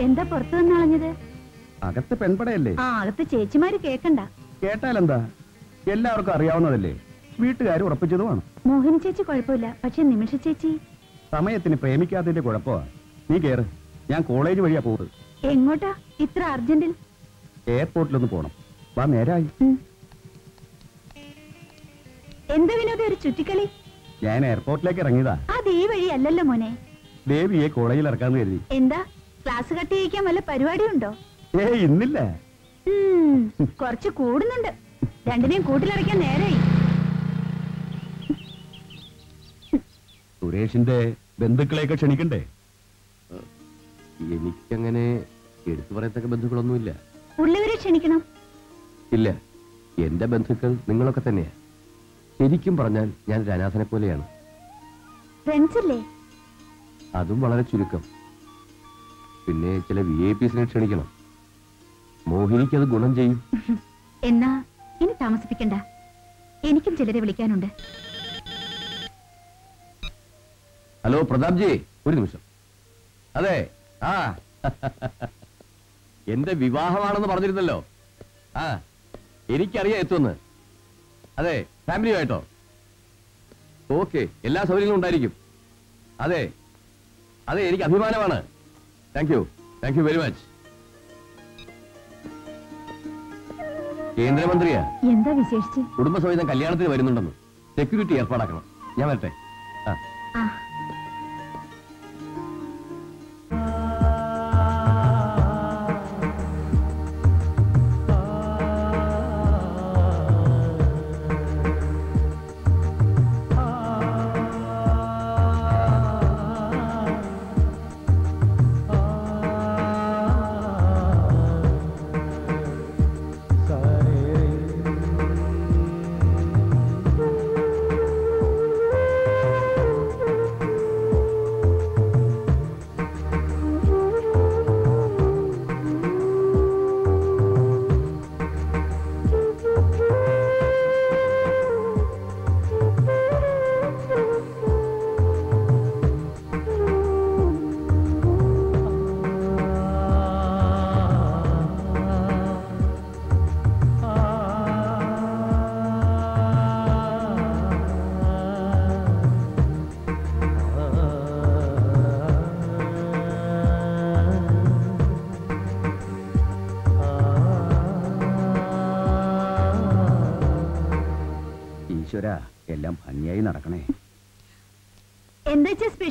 എന്താ പുറത്തു വന്നളഞ്ഞത് അകത്ത് പെൺപടയല്ലേ? ആ അകത്ത് ചേച്ചിമാര് കേക്കണ്ട. കേട്ടാലെന്താ? എല്ലാവർക്കും അറിയാവുന്നതല്ലേ? വീട്ടുകാർ ഉറപ്പിച്ചതുമാണ്. മോഹിനി ചേച്ചി കുഴപ്പമില്ല. പക്ഷെ നിമിഷ ചേച്ചി സമയത്തിന് പ്രേമിക്കാത്തതിന്റെ കുഴപ്പമാ നീ കേറ്. ഞാൻ കോളേജ് വഴിയാ പോകുന്നത് എങ്ങോട്ടാ? ഇത്ര അർജന്റിൽ? എയർപോർട്ടിലൊന്ന് പോണം. വാ നേരായി. എന്താ വിനോദ ഒരു ചുറ്റിക്കളി? ഞാൻ എയർപോർട്ടിലേക്ക് ഇറങ്ങിയതാ. അത് ഈ വഴി അല്ലല്ലോ മോനെ. ദേവിയെ കോളേജിൽ ഇറക്കാന്ന് കരുതി. എന്താ? ക്ലാസ് കട്ട് ചെയ്യിക്കാൻ വല്ല പരിപാടിയുണ്ടോ? ഏ ഇന്നില്ല. കുറച്ച് കൂടുന്നുണ്ട്. രണ്ടിനെയും കൂട്ടിലടയ്ക്കാൻ നേരായി. സുരേഷിന്റെ ബന്ധുക്കളെയൊക്കെ ക്ഷണിക്കണ്ടേ? എനിക്കങ്ങനെ എടുത്തു പറയത്തക്ക ബന്ധുക്കളൊന്നുമില്ല. ഉള്ളവരെ ക്ഷണിക്കണം. ഇല്ല എന്റെ ബന്ധുക്കൾ നിങ്ങളൊക്കെ തന്നെയാ. ശരിക്കും പറഞ്ഞാൽ ഞാൻ ഒരു അനാഥനെ പോലെയാണ്. അതും വളരെ ചുരുക്കം. പിന്നെ ചില വി ഐ പിസിനെ ക്ഷണിക്കണം. മോഹിനിക്ക് അത് ഗുണം ചെയ്യും. എന്നാ ഇനി താമസിപ്പിക്കണ്ട. എനിക്കും ചിലരെ വിളിക്കാനുണ്ട്. ഹലോ പ്രതാപ്ജി. ഒരു നിമിഷം. അതെ. ആ. എന്റെ വിവാഹമാണെന്ന് പറഞ്ഞിരുന്നല്ലോ. ആ. എനിക്കറിയാം എത്തുമെന്ന്. അതെ ഫാമിലിയുമായിട്ടോ? ഓക്കെ എല്ലാ സൗകര്യങ്ങളും ഉണ്ടായിരിക്കും. അതെ. അതെ എനിക്ക് അഭിമാനമാണ്. Thank you thank you very much കേന്ദ്രമന്ത്രിയാ? എന്താ വിശേഷിച്ച്? കുടുംബസമേതം കല്യാണത്തിന് വരുന്നുണ്ടെന്ന്. സെക്യൂരിറ്റി ഏർപ്പാടാക്കണം. ഞാൻ വരട്ടെ. ആ.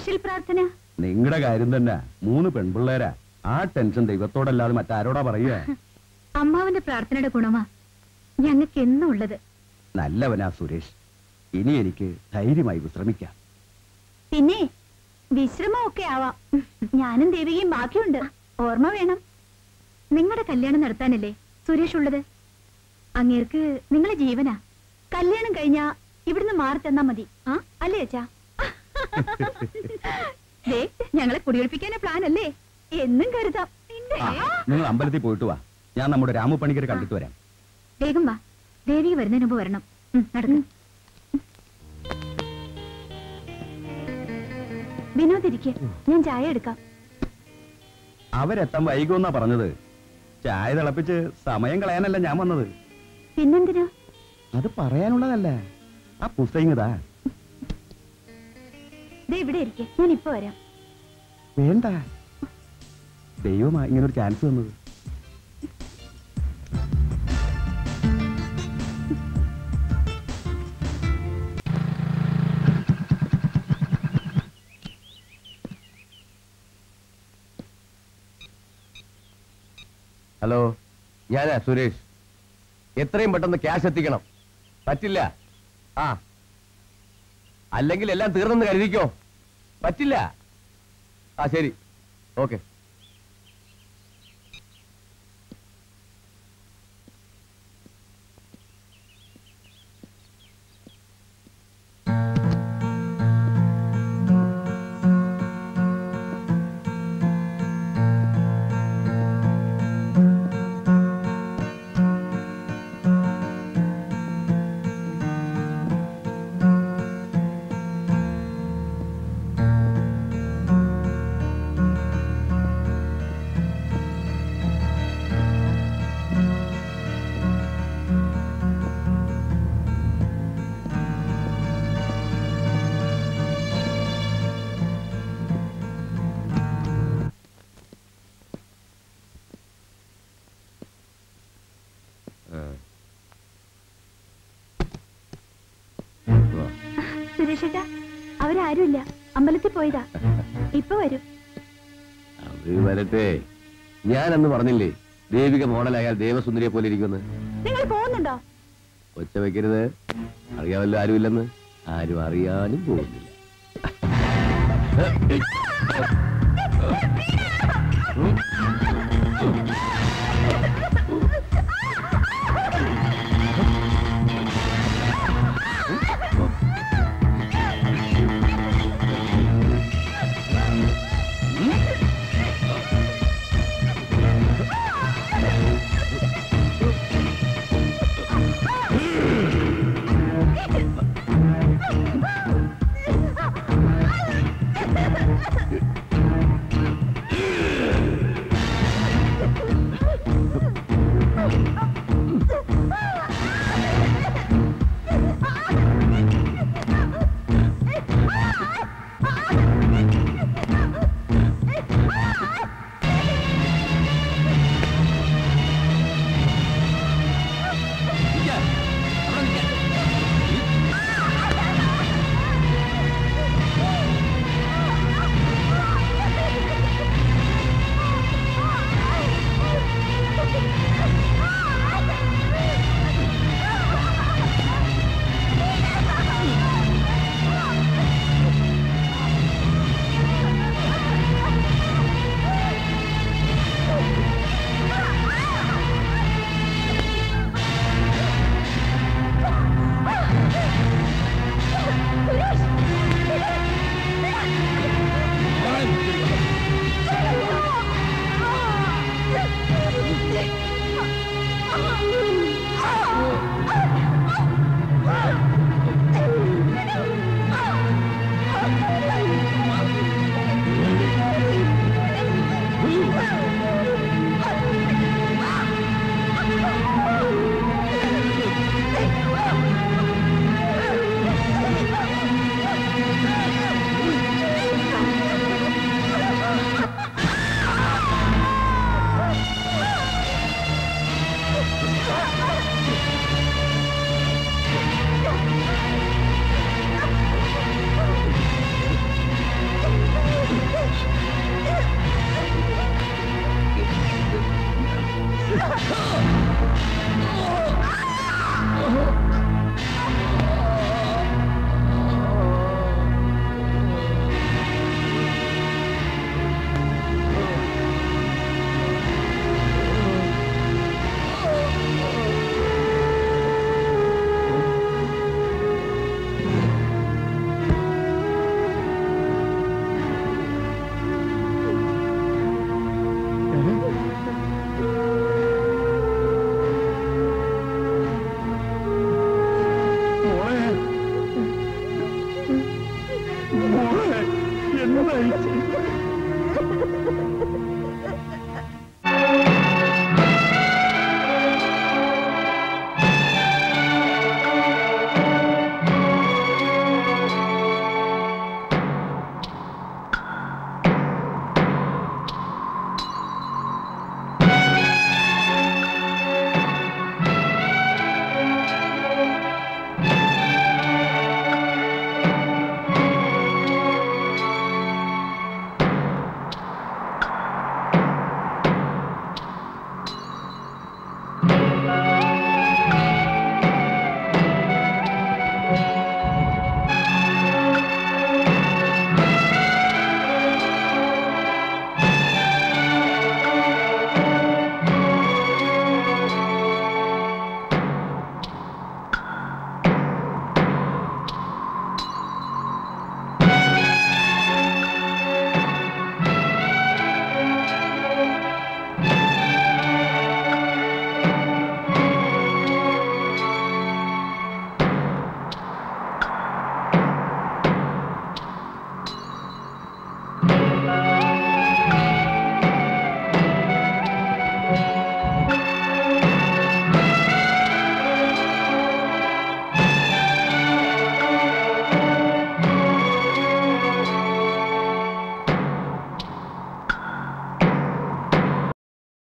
സ്പെഷ്യൽ പ്രാർത്ഥന? നിങ്ങളുടെ കാര്യം തന്നെ. മൂന്ന് പെൺപിള്ളേരാ. ആ ടെൻഷൻ ദൈവത്തോടല്ലാതെ മറ്റാരോടാ പറയുക? അമ്മാവിന്റെ പ്രാർത്ഥനയുടെ ഗുണമാ. ഞങ്ങൾക്ക് എന്നും ഉള്ളത്? നല്ലവനാ സുരേഷ്. ഇനി എനിക്ക് ധൈര്യമായി വിശ്രമിക്കാം. പിന്നെ വിശ്രമമൊക്കെ ആവാം. ഞാനും ദേവികയും ബാക്കിയുണ്ട്. ഓർമ്മ വേണം. നിങ്ങളുടെ കല്യാണം നടത്താനല്ലേ സുരേഷ് ഉള്ളത്? അങ്ങേർക്ക് നിങ്ങളെ ജീവനാ. കല്യാണം കഴിഞ്ഞാ ഇവിടുന്ന് മാറി തന്നാ മതി. ആ അല്ലേ അച്ഛാ? ഞങ്ങളെ കുടിയൊഴിപ്പിക്കാനേ പ്ലാൻ അല്ലേ? എന്നും കരുതാം. നിങ്ങൾ അമ്പലത്തിൽ പോയിട്ട് വാ. ഞാൻ നമ്മുടെ രാമു പണിക്കരെ കണ്ടിട്ട് വരാം. വേഗം വാ. ദേവി വരുന്നതിന് മുമ്പ് വരണം. നടക്കും. വിനോദ് ഇരിക്കെ. ഞാൻ ചായ എടുക്കാം. അവരെത്താൻ വൈകുമെന്നാ പറഞ്ഞത്. ചായ തിളപ്പിച്ച് സമയം കളയാനല്ല ഞാൻ വന്നത്. പിന്നെന്തിനാ? അത് പറയാനുള്ളതല്ല. ആ പുസ്തകം ഇതാ. ഇവിടെ ഇരിക്കെ. ഞാൻ ഇപ്പൊ വരാം. വേണ്ട. ദൈവമാ ഇങ്ങനൊരു ചാൻസ് തന്നത് ഹലോ ഞാനാ സുരേഷ്. എത്രയും പെട്ടെന്ന് ക്യാഷ് എത്തിക്കണം. പറ്റില്ല. ആ അല്ലെങ്കിൽ എല്ലാം തീർന്നെന്ന് കരുതിക്കോ? പറ്റില്ല. ആ ശരി. ഓക്കെ. അവരാരുമില്ല പോയതാ. ഇപ്പൊ വരും. അത് വരട്ടെ. ഞാൻ അന്ന് പറഞ്ഞില്ലേ ദേവിക മോഡലായാൽ ദേവസുന്ദരിയെ പോലെ ഇരിക്കുന്നു നിങ്ങൾ പോകുന്നുണ്ടോ? ഒച്ച വെക്കരുത്. അറിയാമല്ലോ ആരുമില്ലെന്ന്. ആരും അറിയാനും പോകുന്നില്ല.